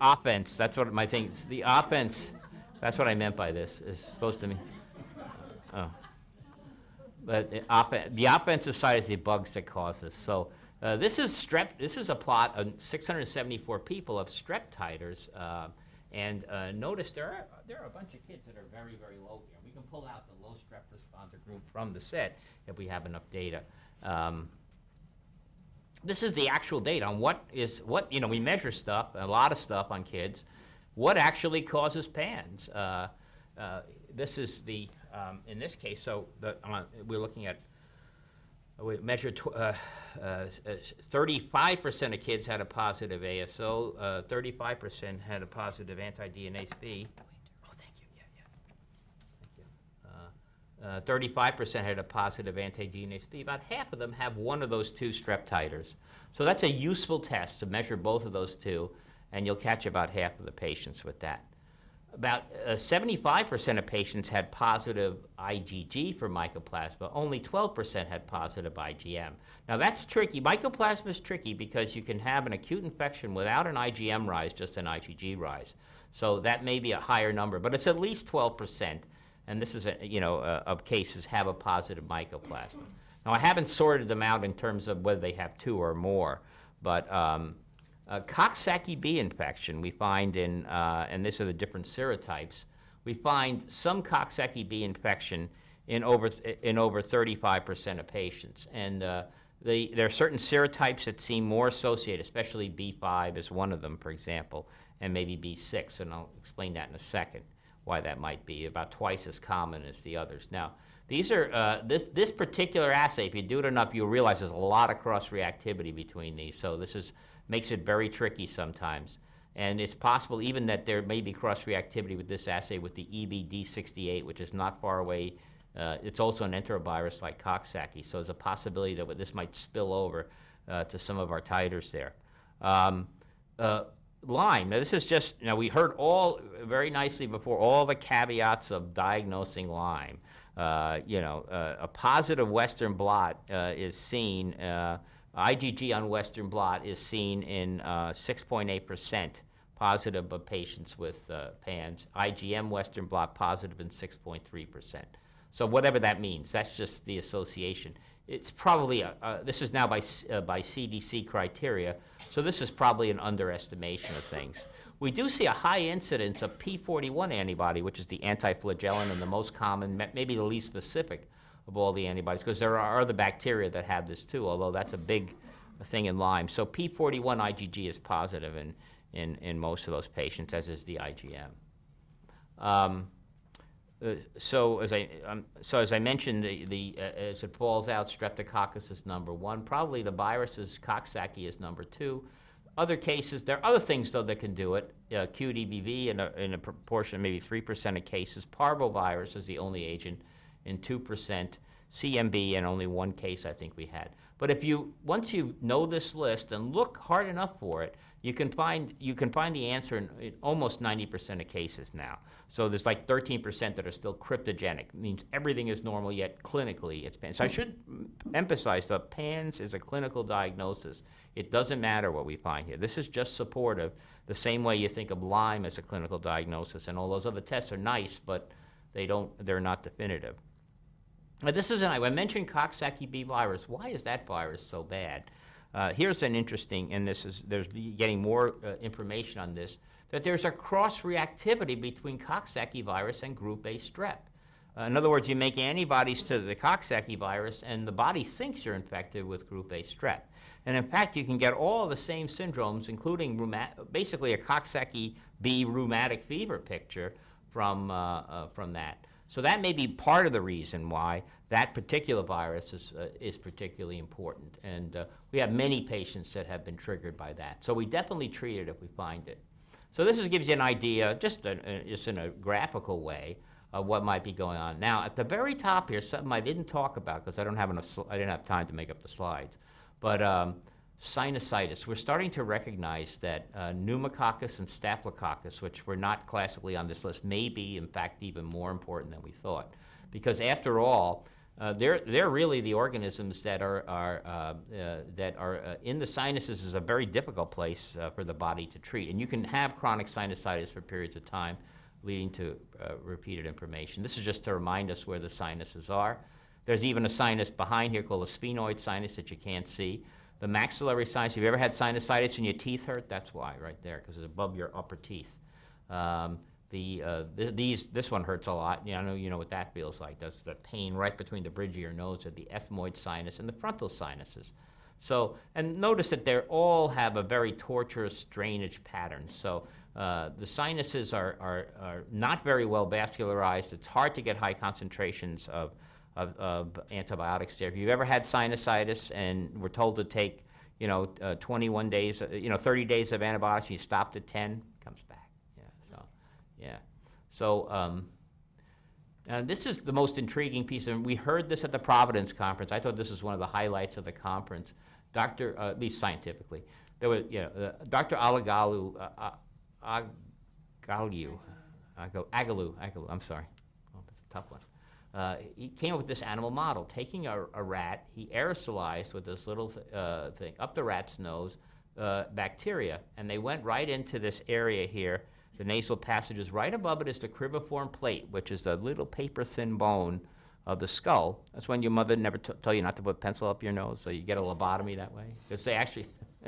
offense, that's what my thing, the offense, that's what I meant by this, is supposed to mean. Oh. But the, offen- the offensive side is the bugs that cause this. So uh, this is strep. This is a plot of 674 people of strep titers, uh, and uh, notice there are there are a bunch of kids that are very very low here. We can pull out the low strep responder group from the set if we have enough data. Um, this is the actual data on what is what you know. We measure stuff, a lot of stuff on kids. What actually causes PANS? Uh, uh, this is the um, in this case. So the, uh, we're looking at we measured tw- uh, uh, 35% of kids had a positive ASO, uh, 35% had a positive anti-DNase B. Oh, thank you. Yeah, yeah. Thank you. Uh, uh, 35% had a positive anti-DNase B. About half of them have one of those two strep titers. So that's a useful test to measure both of those two, and you'll catch about half of the patients with that. About uh, 75% of patients had positive IgG for mycoplasma. Only 12% had positive IgM. Now that's tricky. Mycoplasma is tricky because you can have an acute infection without an IgM rise, just an IgG rise. So that may be a higher number, but it's at least 12%. And this is, a, you know, uh, of cases have a positive mycoplasma. Now I haven't sorted them out in terms of whether they have two or more, but um, uh, Coxsackie B infection we find in, uh, and these are the different serotypes, we find some Coxsackie B infection in over, in over 35% of patients. And uh, the, there are certain serotypes that seem more associated, especially B5 is one of them, for example, and maybe B6, and I'll explain that in a second, why that might be, about twice as common as the others. Now, these are, uh, this, this particular assay, if you do it enough, you'll realize there's a lot of cross-reactivity between these. So this is makes it very tricky sometimes. And it's possible even that there may be cross-reactivity with this assay with the EV-D68, which is not far away. Uh, it's also an enterovirus like Coxsackie, so there's a possibility that this might spill over uh, to some of our titers there. Um, uh, Lyme. Now, this is just, now we heard all very nicely before all the caveats of diagnosing Lyme. Uh, you know, uh, a positive Western blot uh, is seen IgG on Western blot is seen in 6.8% uh, positive of patients with uh, PANS. IgM Western blot positive in 6.3%. So whatever that means, that's just the association. It's probably, a, uh, this is now by, uh, by CDC criteria, so this is probably an underestimation of things. We do see a high incidence of P41 antibody, which is the anti-flagellin and the most common, maybe the least specific of all the antibodies, because there are other bacteria that have this too, although that's a big thing in Lyme. So P41 IgG is positive in, in, in most of those patients, as is the IgM. Um, uh, so as I um, so as I mentioned, the, the uh, as it falls out, Streptococcus is number one. Probably the virus viruses Coxsackie is number two. Other cases, there are other things though that can do it. Uh, QDBV in a, in a proportion, maybe three percent of cases. Parvovirus is the only agent in 2%, CMV, in only one case I think we had. But if you, once you know this list and look hard enough for it, you can find, you can find the answer in, in almost 90% of cases now. So there's like 13% that are still cryptogenic. It means everything is normal, yet clinically it's PANS. So I should emphasize that PANS is a clinical diagnosis. It doesn't matter what we find here. This is just supportive, the same way you think of Lyme as a clinical diagnosis, and all those other tests are nice, but they don't, they're not definitive. Now, this is an, I mentioned Coxsackie B virus. Why is that virus so bad? Uh, here's an interesting, and this is there's getting more uh, information on this, that there's a cross-reactivity between Coxsackie virus and group A strep. Uh, in other words, you make antibodies to the Coxsackie virus, and the body thinks you're infected with group A strep. And in fact, you can get all the same syndromes, including basically a Coxsackie B rheumatic fever picture from, uh, uh, from that. So that may be part of the reason why that particular virus is, uh, is particularly important. And uh, we have many patients that have been triggered by that. So we definitely treat it if we find it. So this is, gives you an idea, just, a, a- just in a graphical way, of what might be going on. Now, at the very top here, something I didn't talk about because I don't have enough, I didn't have time to make up the slides. But um, sinusitis, we're starting to recognize that uh, pneumococcus and staphylococcus, which were not classically on this list, may be, in fact, even more important than we thought. Because after all, uh, they're, they're really the organisms that are, are, uh, uh, that are uh, in the sinuses is a very difficult place uh, for the body to treat. And you can have chronic sinusitis for periods of time leading to repeated inflammation. This is just to remind us where the sinuses are. There's even a sinus behind here called a sphenoid sinus that you can't see. The maxillary sinus, have you ever had sinusitis and your teeth hurt? That's why, right there, because it's above your upper teeth. Um, the, uh, th- these, this one hurts a lot. I know you know what that feels like. That's the pain right between the bridge of your nose or the ethmoid sinus and the frontal sinuses. So, and notice that they all have a very tortuous drainage pattern. So, uh, the sinuses are, are, are not very well vascularized. It's hard to get high concentrations of, of, of antibiotics there. If you've ever had sinusitis and were told to take, you know, uh, 21 days, uh, you know, 30 days of antibiotics, and you stopped at 10, it comes back. Yeah, so, yeah. So, um, uh, this is the most intriguing piece, and we heard this at the Providence conference. I thought this was one of the highlights of the conference. Dr. Uh, at least scientifically, there was, you know, uh, Dr. Alagalu, uh, uh, Agalliu, Agalu, Agalu, I'm sorry. Oh, that's a tough one. Uh, he came up with this animal model, taking a, a rat, he aerosolized with this little th- uh, thing up the rat's nose uh, bacteria, and they went right into this area here. The nasal passages right above it is the cribriform plate, which is the little paper-thin bone of the skull. That's when your mother never t- tell you not to put pencil up your nose, so you get a lobotomy that way. Because they actually,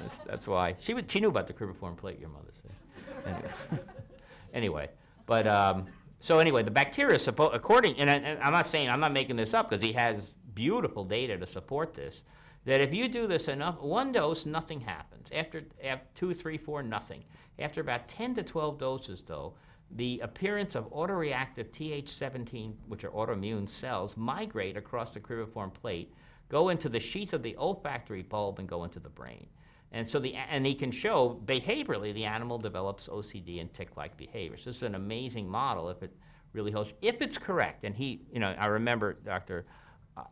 that's, that's why she would, she knew about the cribriform plate. Your mother said. Anyway, anyway but um, so anyway, the bacteria supposed according and, I, and I'm not saying I'm not making this up because he has beautiful data to support this. That if you do this enough, one dose, nothing happens. After, after two, three, four, nothing. After about 10 to 12 doses, though, the appearance of autoreactive Th17, which are autoimmune cells, migrate across the cribriform plate, go into the sheath of the olfactory bulb, and go into the brain. And so the and he can show behaviorally the animal develops OCD and tick-like behaviors. This is an amazing model if it really holds. If it's correct, and he, you know, I remember Dr.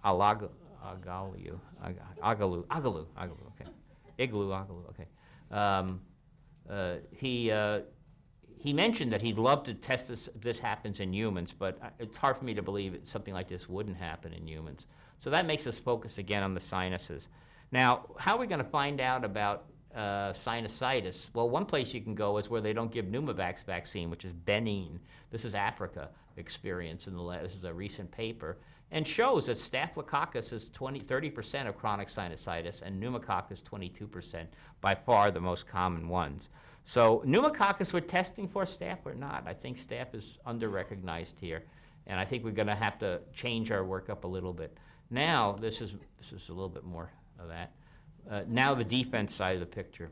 Alag, Agalu, Agalu, Agalu, Agalu, okay, Igloo, Agalu, okay. Um, uh, he. Uh, he mentioned that he'd love to test this, this happens in humans, but it's hard for me to believe something like this wouldn't happen in humans. So that makes us focus again on the sinuses. Now, how are we going to find out about uh, sinusitis? Well, one place you can go is where they don't give Pneumovax vaccine, which is Benin. This is Africa experience in the la- this is a recent paper and shows that Staphylococcus is 20, 30% of chronic sinusitis and pneumococcus 22%, by far the most common ones. So pneumococcus we're testing for, staph or not. I think staph is under-recognized here, and I think we're going to have to change our workup a little bit. Now, this is, this is a little bit more of that. Uh, now the defense side of the picture.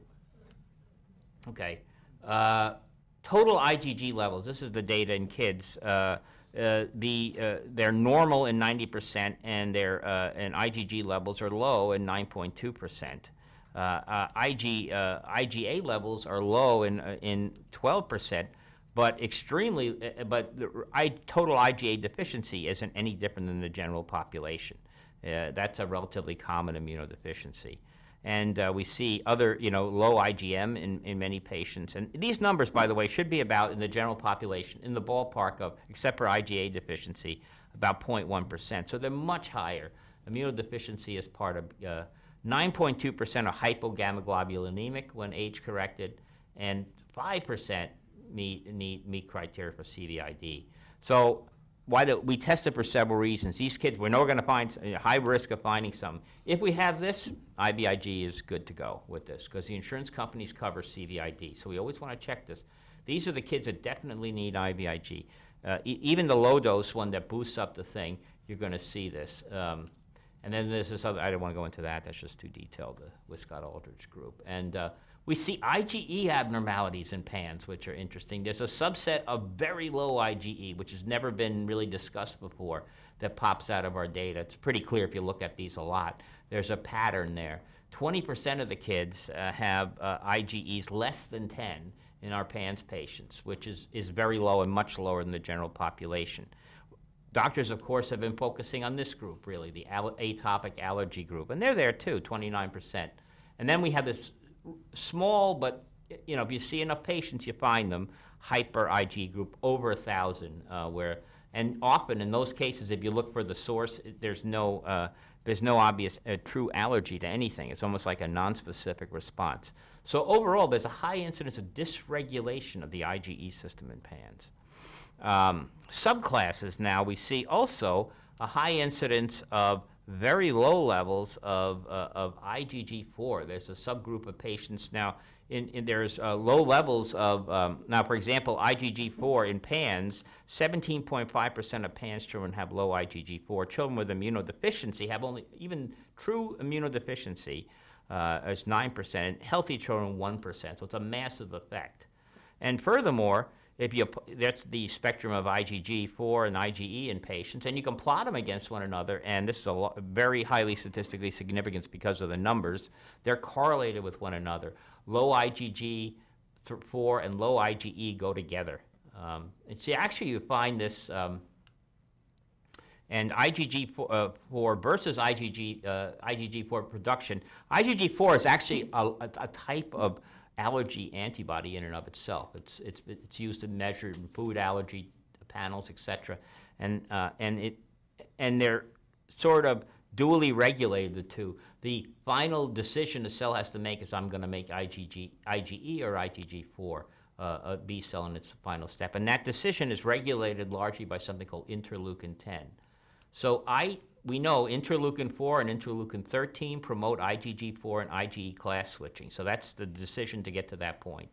Okay. Uh, total IgG levels. This is the data in kids. Uh, uh, the uh, they're normal in 90%, and their uh, and IgG levels are low in 9.2 percent. Uh, uh, IG IgA levels are low in in 12 percent, but extremely. But the I, total IgA deficiency isn't any different than the general population. Uh, that's a relatively common immunodeficiency. And uh, we see other, you know, low IgM in, in many patients. And these numbers, by the way, should be about in the general population, in the ballpark of, except for IgA deficiency, about 0.1%. So they're much higher. Immunodeficiency is part of, uh, 9.2% are hypogammaglobulinemic when age corrected, and 5% meet, meet, meet criteria for CVID. So why do, we test it for several reasons. These kids, we know we're going to find s- a high risk of finding some. If we have this, IVIG is good to go with this because the insurance companies cover CVID. So we always want to check this. These are the kids that definitely need IVIG. Uh, e- even the low dose one that boosts up the thing, you're going to see this. Um, and then there's this other, I don't want to go into that, that's just too detailed, the Wiskott Aldrich group. And uh, We see IgE abnormalities in PANS, which are interesting. There's a subset of very low IgE, which has never been really discussed before, that pops out of our data. It's pretty clear if you look at these a lot. There's a pattern there. 20% of the kids uh, have uh, IgEs less than 10 in our PANS patients, which is, is very low and much lower than the general population. Doctors, of course, have been focusing on this group, really, the al- atopic allergy group. And they're there too, 29%. And then we have this small, but you know, if you see enough patients, you find them hyper IG group over a thousand, uh, where and often in those cases, if you look for the source, there's no uh, there's no obvious uh, true allergy to anything. It's almost like a non-specific response. So overall, there's a high incidence of dysregulation of the IgE system in PANS. Um, subclasses now we see also a high incidence of very low levels of, uh, of IgG4. There's a subgroup of patients now, in, in there's uh, low levels of, um, now for example, IgG4 in PANS, 17.5% of PANS children have low IgG4. Children with immunodeficiency have only, even true immunodeficiency uh, is 9%, healthy children 1%, so it's a massive effect. And furthermore, if you that's the spectrum of IgG4 and IgE in patients, and you can plot them against one another, and this is a lo- very highly statistically significant because of the numbers. They're correlated with one another. Low IgG4 and low IgE go together. Um, and see, actually, you find this. Um, and IgG4 uh, 4 versus IgG, uh, IgG4 production. IgG4 is actually a, a, a type of allergy antibody in and of itself. It's, it's, it's used to measure food allergy panels, et cetera. And, uh, and, it, and they're sort of dually regulated, the two. The final decision the cell has to make is I'm going to make IgG, IgE or IgG4 uh, a B cell in its final step. And that decision is regulated largely by something called interleukin 10. So I, we know interleukin 4 and interleukin 13 promote IgG4 and IgE class switching. So that's the decision to get to that point.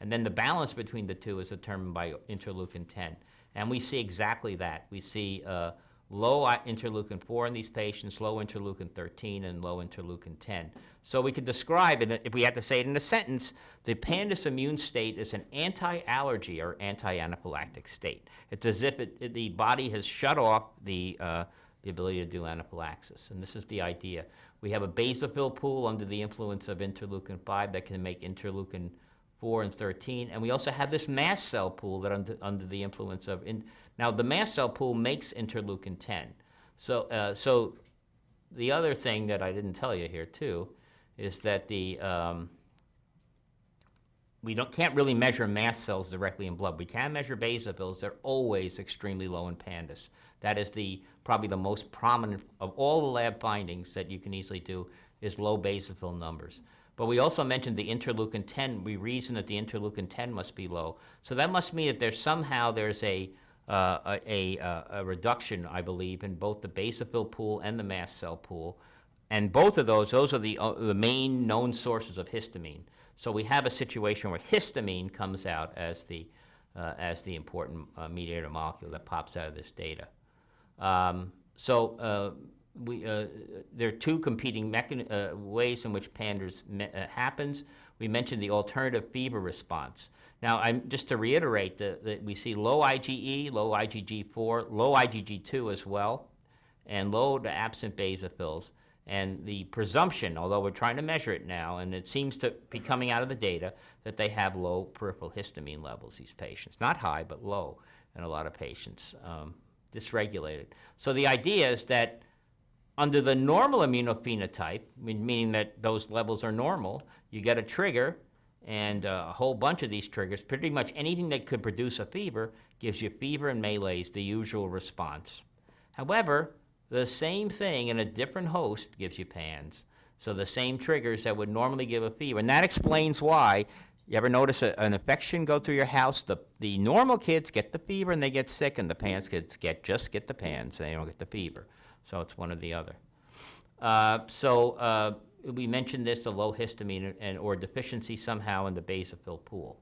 And then the balance between the two is determined by interleukin 10. And we see exactly that. We see uh, low interleukin 4 in these patients, low interleukin 13, and low interleukin 10. So we could describe it, if we had to say it in a sentence, the pandas immune state is an anti-allergy or anti-anaphylactic state. It's as if it, it- the body has shut off the, uh, the ability to do anaphylaxis. And this is the idea. We have a basophil pool under the influence of interleukin 5 that can make interleukin 4 and 13. And we also have this mast cell pool that under, under the influence of. In, now, the mast cell pool makes interleukin 10. So, uh, so the other thing that I didn't tell you here, too, is that the. Um, we don't, can't really measure mast cells directly in blood. We can measure basophils. They're always extremely low in pandas. That is the probably the most prominent of all the lab findings that you can easily do is low basophil numbers. But we also mentioned the interleukin 10. We reason that the interleukin 10 must be low. So that must mean that there's somehow there's a uh, a, a, a reduction, I believe, in both the basophil pool and the mast cell pool. And both of those, those are the, uh, the main known sources of histamine. So we have a situation where histamine comes out as the, uh, as the important uh, mediator molecule that pops out of this data. Um, so uh, we, uh, there are two competing uh, ways in which PANDAS uh, happens. We mentioned the alternative fever response. Now, I'm, just to reiterate, that we see low IgE, low IgG4, low IgG2 as well, and low to absent basophils. And the presumption, although we're trying to measure it now, and it seems to be coming out of the data, that they have low peripheral histamine levels, these patients. Not high, but low in a lot of patients, um, dysregulated. So the idea is that under the normal immunophenotype, meaning that those levels are normal, you get a trigger, and uh, a whole bunch of these triggers, pretty much anything that could produce a fever, gives you fever and malaise, the usual response. However, the same thing in a different host gives you PANS. So the same triggers that would normally give a fever. And that explains why you ever notice a, an infection go through your house? The, the normal kids get the fever and they get sick, and the PANS kids get just get the PANS they don't get the fever. So it's one or the other. Uh, so uh, we mentioned this, the low histamine and, or deficiency somehow in the basophil pool.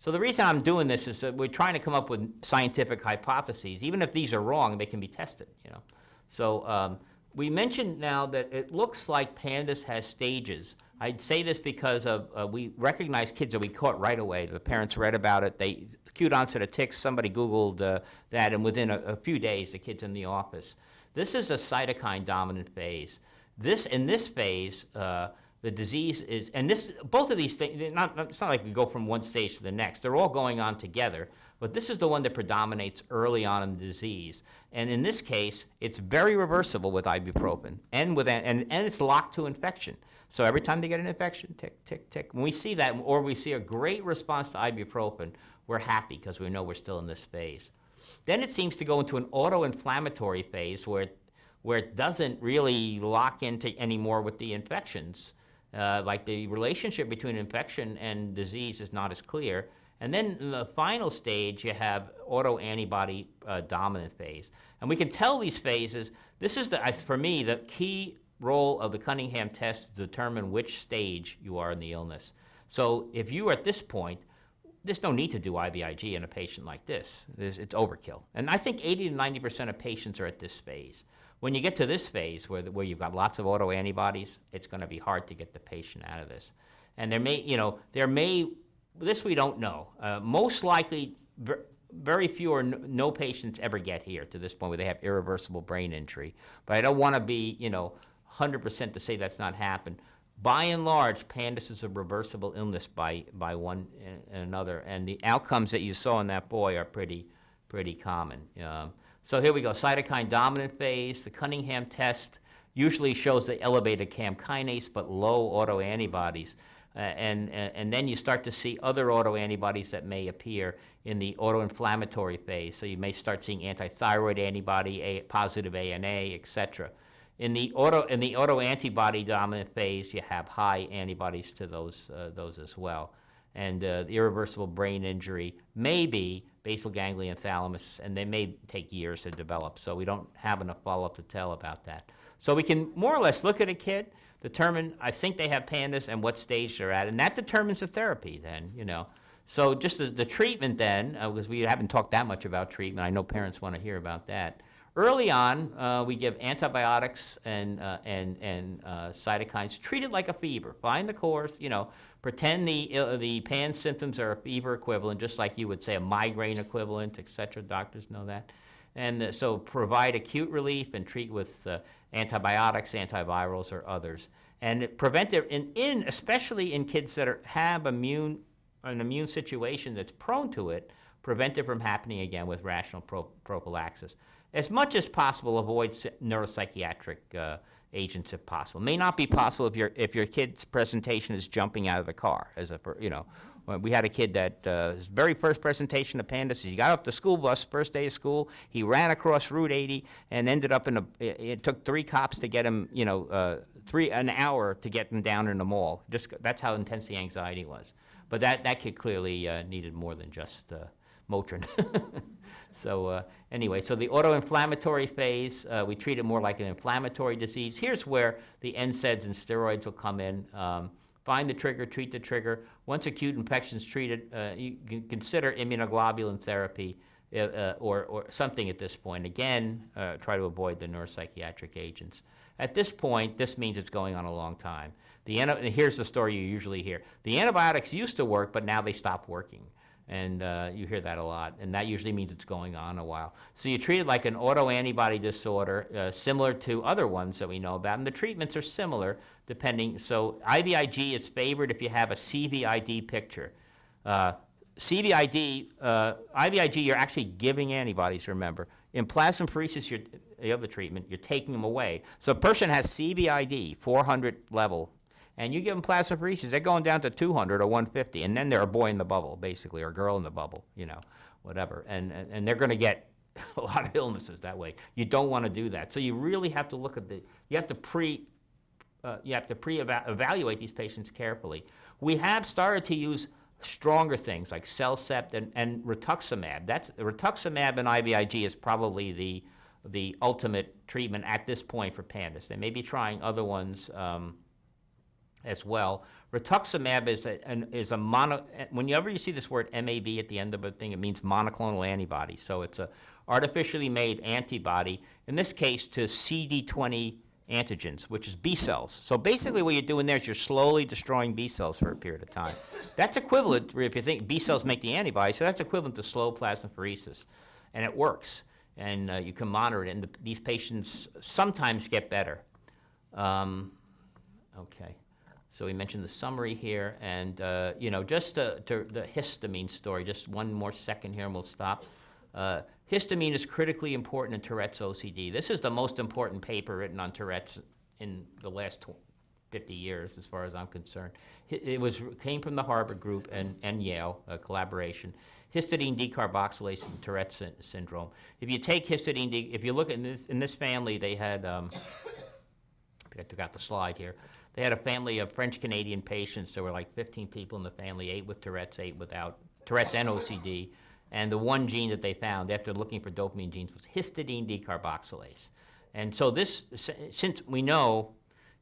So the reason I'm doing this is that we're trying to come up with scientific hypotheses. Even if these are wrong, they can be tested, you know. So um, we mentioned now that it looks like PANDAS has stages I'd say this because of, uh, we recognize kids that we caught right away. The parents read about it, they, acute onset of tics, somebody Googled uh, that, and within a, a few days, the kid's in the office. This is a cytokine dominant phase. This, in this phase, uh, the disease is, and this, both of these things, not, it's not like we go from one stage to the next. They're all going on together, but this is the one that predominates early on in the disease. And in this case, it's very reversible with ibuprofen, and with, and, and it's locked to infection. So every time they get an infection, tick, tick, tick. When we see that, or we see a great response to ibuprofen, we're happy because we know we're still in this phase. Then it seems to go into an auto-inflammatory phase where it, where it doesn't really lock into anymore with the infections. Uh, like the relationship between infection and disease is not as clear. And then in the final stage, you have autoantibody uh, dominant phase. And we can tell these phases, this is, the, for me, the key role of the Cunningham test to determine which stage you are in the illness. So if you are at this point, there's no need to do IVIG in a patient like this. There's, it's overkill. And I think 80 to 90% of patients are at this phase. When you get to this phase where, the- where you've got lots of autoantibodies, it's going to be hard to get the patient out of this. And there may, you know, there may, this we don't know. Uh, most likely, very few or no patients ever get here to this point where they have irreversible brain injury. But I don't want to be, you know, 100% to say that's not happened. By and large, PANDAS is a reversible illness by, by one and another, and the outcomes that you saw in that boy are pretty, pretty common. Um, so here we go, cytokine dominant phase. The Cunningham test usually shows the elevated CAM kinase but low autoantibodies. And, and and then you start to see other autoantibodies that may appear in the autoinflammatory phase. So you may start seeing antithyroid antibody, a, positive ANA, et cetera. In the auto in the autoantibody dominant phase, you have high antibodies to those uh, those as well. And uh, the irreversible brain injury may be basal ganglion thalamus, and they may take years to develop. So we don't have enough follow-up to tell about that. So we can more or less look at a kid, determine I think they have pandas and what stage they're at, and that determines the therapy. Then you know. So just the, the treatment then, uh, because we haven't talked that much about treatment. I know parents want to hear about that. Early on, uh, we give antibiotics and, uh, and, and uh, cytokines, treat it like a fever. Find the course, you know, pretend the, ill- the PAN symptoms are a fever equivalent, just like you would say a migraine equivalent, et cetera. Doctors know that. And uh, so provide acute relief and treat with uh, antibiotics, antivirals, or others. And prevent it, in, in, especially in kids that are, have immune, an immune situation that's prone to it, prevent it from happening again with rational pro- prophylaxis. As much as possible, avoid neuropsychiatric uh, agents if possible. May not be possible if your if your kid's presentation is jumping out of the car. As a you know, we had a kid that uh, his very first presentation of pandas. He got up the school bus first day of school. He ran across Route 80 and ended up in a. It, it took three cops to get him. You know, uh, three an hour to get him down in the mall. Just that's how intense the anxiety was. But that that kid clearly uh, needed more than just. Uh, Motrin. so uh, anyway, so the autoinflammatory phase, uh, we treat it more like an inflammatory disease. Here's where the NSAIDs and steroids will come in. Um, find the trigger, treat the trigger. Once acute infection is treated, uh, you can consider immunoglobulin therapy uh, uh, or, or something at this point. Again, uh, try to avoid the neuropsychiatric agents. At this point, this means it's going on a long time. The, here's the story you usually hear. The antibiotics used to work, but now they stop working. And uh, you hear that a lot, and that usually means it's going on a while. So you treat it like an autoantibody disorder, uh, similar to other ones that we know about, and the treatments are similar depending. So IVIG is favored if you have a CVID picture. Uh, CVID, uh, IVIG, you're actually giving antibodies, remember. In plasmapheresis, you're, the other treatment, you're taking them away. So a person has CVID, 400 level, and you give them plasmapheresis, they're going down to 200 or 150, and then they're a boy in the bubble, basically, or a girl in the bubble, you know, whatever. And, and, and they're going to get a lot of illnesses that way. You don't want to do that. So you really have to look at the, you have to pre, uh, you have to pre-evaluate these patients carefully. We have started to use stronger things like Cellcept and, and rituximab. That's rituximab and IVIG is probably the the ultimate treatment at this point for pandas. They may be trying other ones um, as well. Rituximab is a, an, is a mono. Whenever you see this word MAB at the end of a thing, it means monoclonal antibody. So it's a artificially made antibody. In this case, to CD20 antigens, which is B cells. So basically what you're doing there is you're slowly destroying B cells for a period of time. That's equivalent, if you think B cells make the antibody, so that's equivalent to slow plasmapheresis. And it works. And uh, you can monitor it. And the, these patients sometimes get better. Um, okay. So we mentioned the summary here, and uh, you know, just uh, to the histamine story. Just one more second here, and we'll stop. Uh, histamine is critically important in Tourette's OCD. This is the most important paper written on Tourette's in the last 50 years, as far as I'm concerned. It, was came from the Harvard group and, and Yale a collaboration. Histidine decarboxylase in Tourette's sy syndrome. If you take histidine, if you look in this, in this family, they had. Um, I took out the slide here. They had a family of French Canadian patients. There were like 15 people in the family, eight with Tourette's, eight without Tourette's and OCD. And the one gene that they found after looking for dopamine genes was histidine decarboxylase. And so this, since we know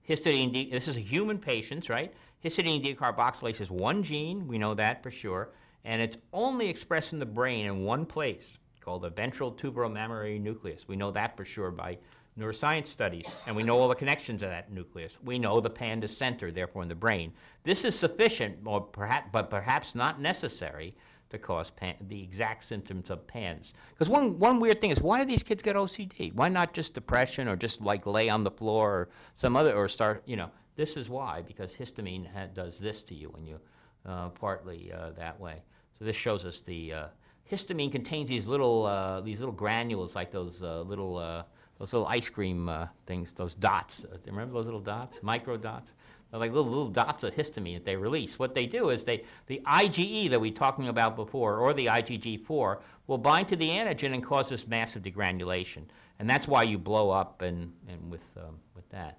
histidine, de, this is a human patients, right? Histidine decarboxylase is one gene, we know that for sure, and it's only expressed in the brain in one place called the ventral tuberomammillary nucleus. We know that for sure by neuroscience studies, and we know all the connections of that nucleus. We know the panda center, therefore, in the brain. This is sufficient, or perhaps, but perhaps not necessary, to cause pan, the exact symptoms of PANS. Because one, one weird thing is, why do these kids get OCD? Why not just depression, or just like lay on the floor, or some other, or start, you know? This is why, because histamine does this to you when you, uh, partly uh, that way. So this shows us the, uh, histamine contains these little, uh, these little granules, like those uh, little uh, those little ice cream uh, things, those dots. Uh, remember those little dots, micro dots? They're like little, little dots of histamine that they release. What they do is they, the IgE that we were talking about before, or the IgG4, will bind to the antigen and cause this massive degranulation. And that's why you blow up and, and with, um, with that.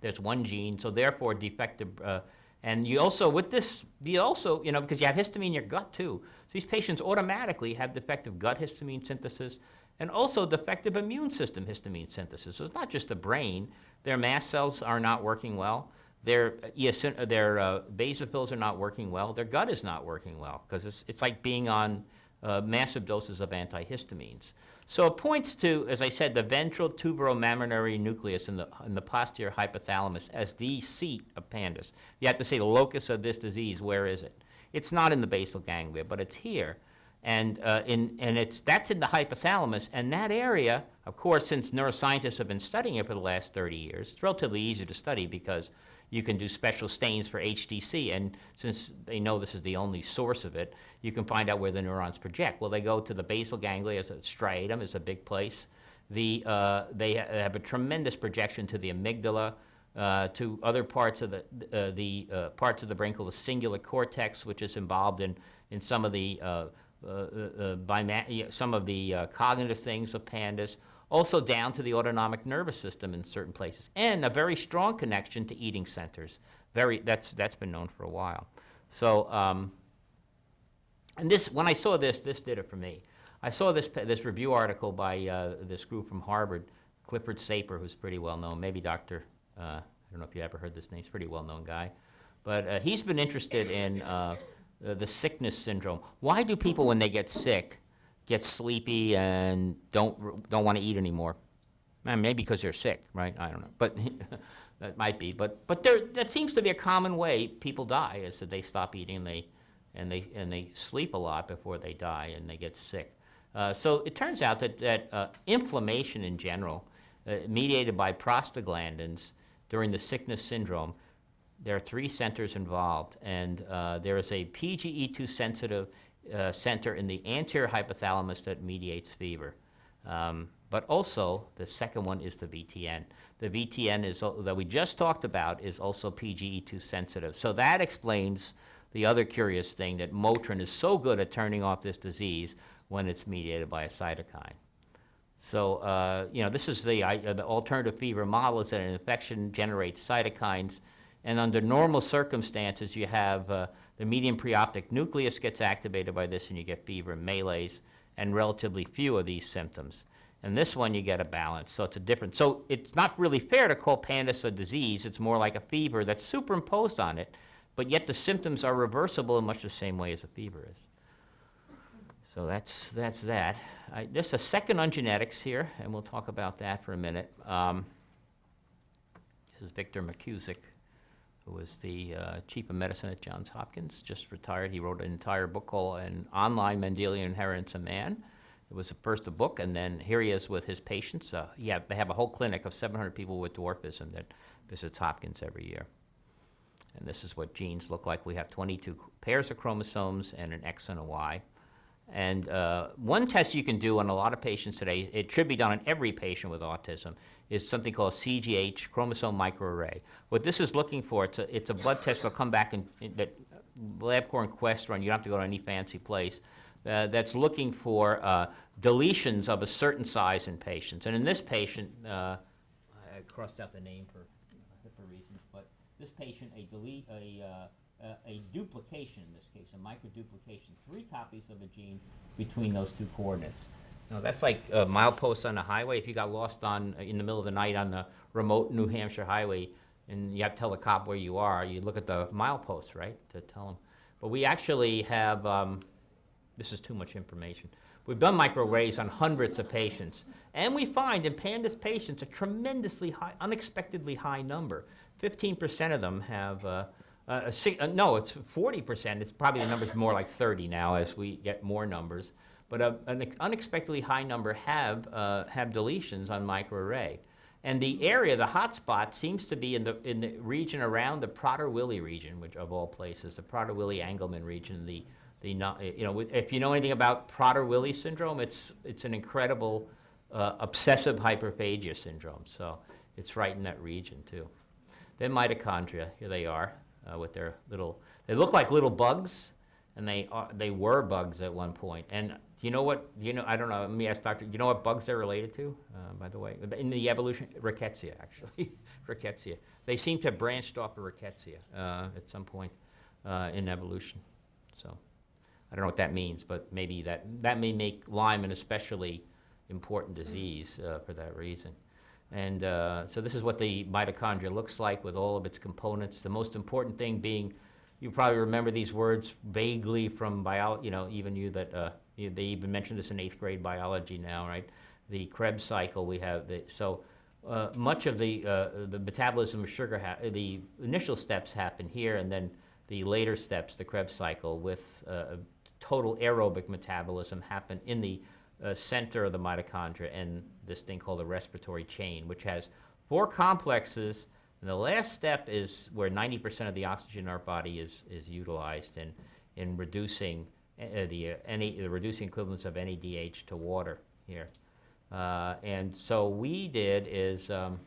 There's one gene, so therefore defective, uh, and you also, with this, you also, you know, because you have histamine in your gut too. So these patients automatically have defective gut histamine synthesis and also defective immune system histamine synthesis. So it's not just the brain. Their mast cells are not working well. Their, eosin their uh, basophils are not working well. Their gut is not working well because it's, it's like being on uh, massive doses of antihistamines. So it points to, as I said, the ventral tuberomammillary nucleus in the, in the posterior hypothalamus as the seat of PANDAS. You have to say the locus of this disease, where is it? It's not in the basal ganglia, but it's here. And, uh, in, and it's, that's in the hypothalamus. And that area, of course, since neuroscientists have been studying it for the last 30 years, it's relatively easy to study because you can do special stains for HDC. And since they know this is the only source of it, you can find out where the neurons project. Well, they go to the basal ganglia, as a striatum is a big place. The, uh, they have a tremendous projection to the amygdala, uh, to other parts of the, uh, the uh, parts of the brain called the cingulate cortex, which is involved in, in some of the uh, some of the uh, cognitive things of pandas, also down to the autonomic nervous system in certain places, and a very strong connection to eating centers. Very, that's, that's been known for a while. So, um, and this, when I saw this, this did it for me. I saw this, this review article by uh, this group from Harvard, Clifford Saper, who's pretty well known, maybe Dr., uh, I don't know if you ever heard this name, he's a pretty well known guy. But uh, he's been interested in uh, the sickness syndrome. Why do people, when they get sick, get sleepy and don't, don't want to eat anymore? maybe because they're sick, right? I don't know, but that might be. But, but there, that seems to be a common way people die is that they stop eating and they, and they, and they sleep a lot before they die and they get sick. Uh, so it turns out that, that uh, inflammation in general, uh, mediated by prostaglandins during the sickness syndrome, there are three centers involved, and uh, there is a PGE2 sensitive uh, center in the anterior hypothalamus that mediates fever. Um, but also, the second one is the VTN. The VTN is, that we just talked about is also PGE2 sensitive. So that explains the other curious thing that Motrin is so good at turning off this disease when it's mediated by a cytokine. So, uh, you know, this is the, uh, the alternative fever model is that an infection generates cytokines and under normal circumstances, you have uh, the median preoptic nucleus gets activated by this and you get fever and malaise and relatively few of these symptoms. And this one, you get a balance, so it's a different. So it's not really fair to call PANDAS a disease. It's more like a fever that's superimposed on it, but yet the symptoms are reversible in much the same way as a fever is. So that's, that's that. I, just a second on genetics here, and we'll talk about that for a minute. Um, is Victor McKusick, who was the uh, chief of medicine at Johns Hopkins, just retired. He wrote an entire book called An Online Mendelian Inheritance of Man. It was first a book, and then here he is with his patients. Uh, have, they have a whole clinic of 700 people with dwarfism that visits Hopkins every year. And this is what genes look like. We have 22 pairs of chromosomes and an X and a Y. And uh, one test you can do on a lot of patients today, it should be done on every patient with autism, is something called CGH, chromosome microarray. What this is looking for, it's a, it's a blood test that'll come back in, that LabCorp and Quest run, you don't have to go to any fancy place, uh, that's looking for uh, deletions of a certain size in patients. And in this patient, uh, I crossed out the name for, for reasons, but this patient, a delete, a, uh, a, a duplication in this case, a microduplication, three copies of a gene between those two coordinates. Now that's like uh, mileposts on a highway. If you got lost on in the middle of the night on the remote New Hampshire highway, and you have to tell the cop where you are, you look at the milepost, right, to tell them. But we actually have. Um, this is too much information. We've done microarrays on hundreds of patients, and we find in pandas patients a tremendously high, unexpectedly high number. 15% of them have, uh, uh, a uh, no, it's 40%. It's probably the number's more like 30 now as we get more numbers. But a, an unexpectedly high number have, uh, have deletions on microarray. And the area, the hotspot, seems to be in the, in the region around the Prader-Willi region, which of all places, the Prader-Willi-Angelman region, the the no- you know if you know anything about Prader-Willi syndrome, it's it's an incredible uh, obsessive hyperphagia syndrome. So it's right in that region too. Then mitochondria, here they are uh, with their little. They look like little bugs, and they are they were bugs at one point. And do you know what? You know? I don't know. Let me ask Doctor. You know what bugs they're related to? Uh, by the way, in the evolution, rickettsia actually, rickettsia. They seem to have branched off of rickettsia uh, at some point uh, in evolution. So. I don't know what that means, but maybe that, that may make Lyme an especially important disease uh, for that reason. And uh, so this is what the mitochondria looks like with all of its components. The most important thing being, you probably remember these words vaguely from biology, you know, even you that, uh, they even mentioned this in eighth grade biology now, right? The Krebs cycle we have, the, so uh, much of the, uh, the metabolism of sugar, the initial steps happen here and then the later steps, the Krebs cycle with uh, total aerobic metabolism happen in the uh, center of the mitochondria and this thing called the respiratory chain, which has four complexes. And the last step is where 90% of the oxygen in our body is, is utilized in, in reducing uh, the, uh, any, the reducing equivalents of NADH to water here. Uh, and so we did is um,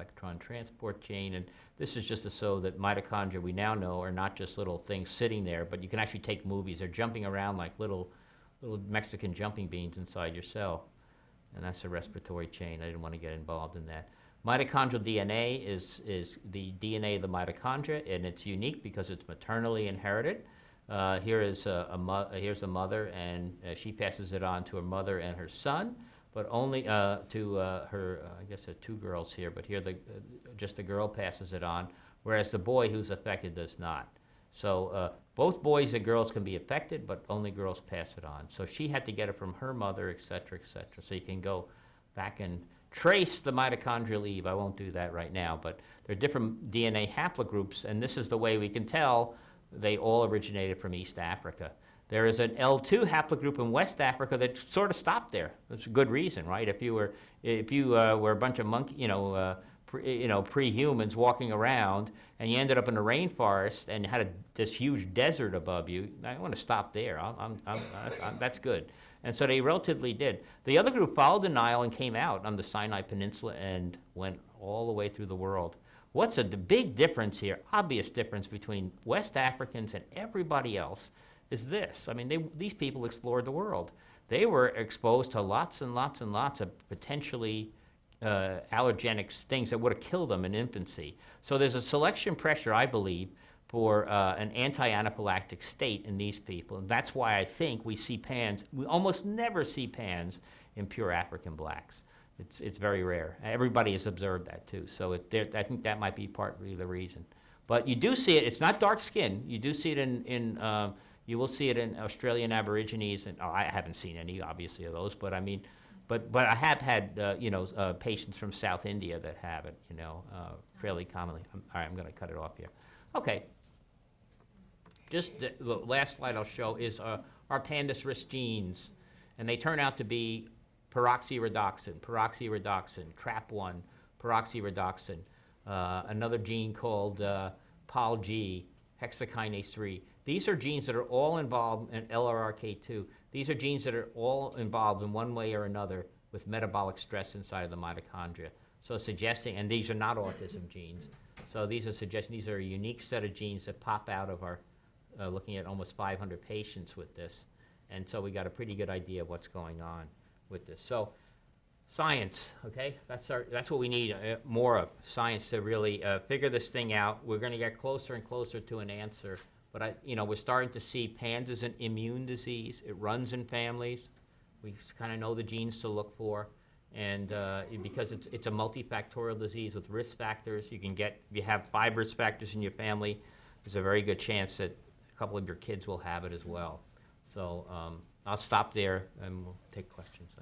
electron transport chain. And this is just show that mitochondria, we now know, are not just little things sitting there, but you can actually take movies. They're jumping around like little, little Mexican jumping beans inside your cell. And that's a respiratory chain. I didn't want to get involved in that. Mitochondrial DNA is, is the DNA of the mitochondria, and it's unique because it's maternally inherited. Uh, here is a, a here's a mother, and uh, she passes it on to her mother and her son but only uh, to uh, her, uh, I guess there are two girls here, but here the, uh, just the girl passes it on, whereas the boy who's affected does not. So both boys and girls can be affected, but only girls pass it on. So she had to get it from her mother, et cetera, et cetera. So you can go back and trace the mitochondrial Eve. I won't do that right now, but there are different DNA haplogroups, and this is the way we can tell they all originated from East Africa. There is an L2 haplogroup in West Africa that sort of stopped there. That's a good reason, right? If you were, if you uh, were a bunch of monkey, you know, uh, you know, pre-humans walking around, and you ended up in the rainforest and had a, this huge desert above you, I want to stop there. I'm, I'm, I'm, that's, I'm, that's good. And so they relatively did. The other group followed the Nile and came out on the Sinai Peninsula and went all the way through the world. What's a, the big difference here, obvious difference between West Africans and everybody else, is this. I mean, they, these people explored the world. They were exposed to lots and lots and lots of potentially uh, allergenic things that would have killed them in infancy. So there's a selection pressure, I believe, for uh, an anti-anaphylactic state in these people. And that's why I think we see PANS, we almost never see PANS in pure African blacks. It's, it's very rare. Everybody has observed that too. So it, I think that might be partly the reason. But you do see it, it's not dark skin. You do see it in, in uh, you will see it in Australian Aborigines, and oh, I haven't seen any, obviously, of those, but I mean, but, but I have had, uh, you know, uh, patients from South India that have it, you know, uh, fairly commonly. I'm- All right, I'm going to cut it off here. Okay. Just the the last slide I'll show is uh, our pandas risk genes, and they turn out to be peroxiredoxin, peroxiredoxin, TRAP1, peroxiredoxin, uh, another gene called uh, POLG, hexokinase 3. These are genes that are all involved in LRRK2. These are genes that are all involved in one way or another with metabolic stress inside of the mitochondria. So suggesting, and these are not autism genes. So these are suggesting these are a unique set of genes that pop out of our, uh, looking at almost 500 patients with this. And so we got a pretty good idea of what's going on with this. So science, okay? That's our, that's what we need uh, more of, science to really uh, figure this thing out. We're going to get closer and closer to an answer. But I, you know, we're starting to see PANS as an immune disease. It runs in families. We kind of know the genes to look for. And uh, because it's, it's a multifactorial disease with risk factors, you can get, if you have five risk factors in your family, there's a very good chance that a couple of your kids will have it as well. So um, I'll stop there and we'll take questions.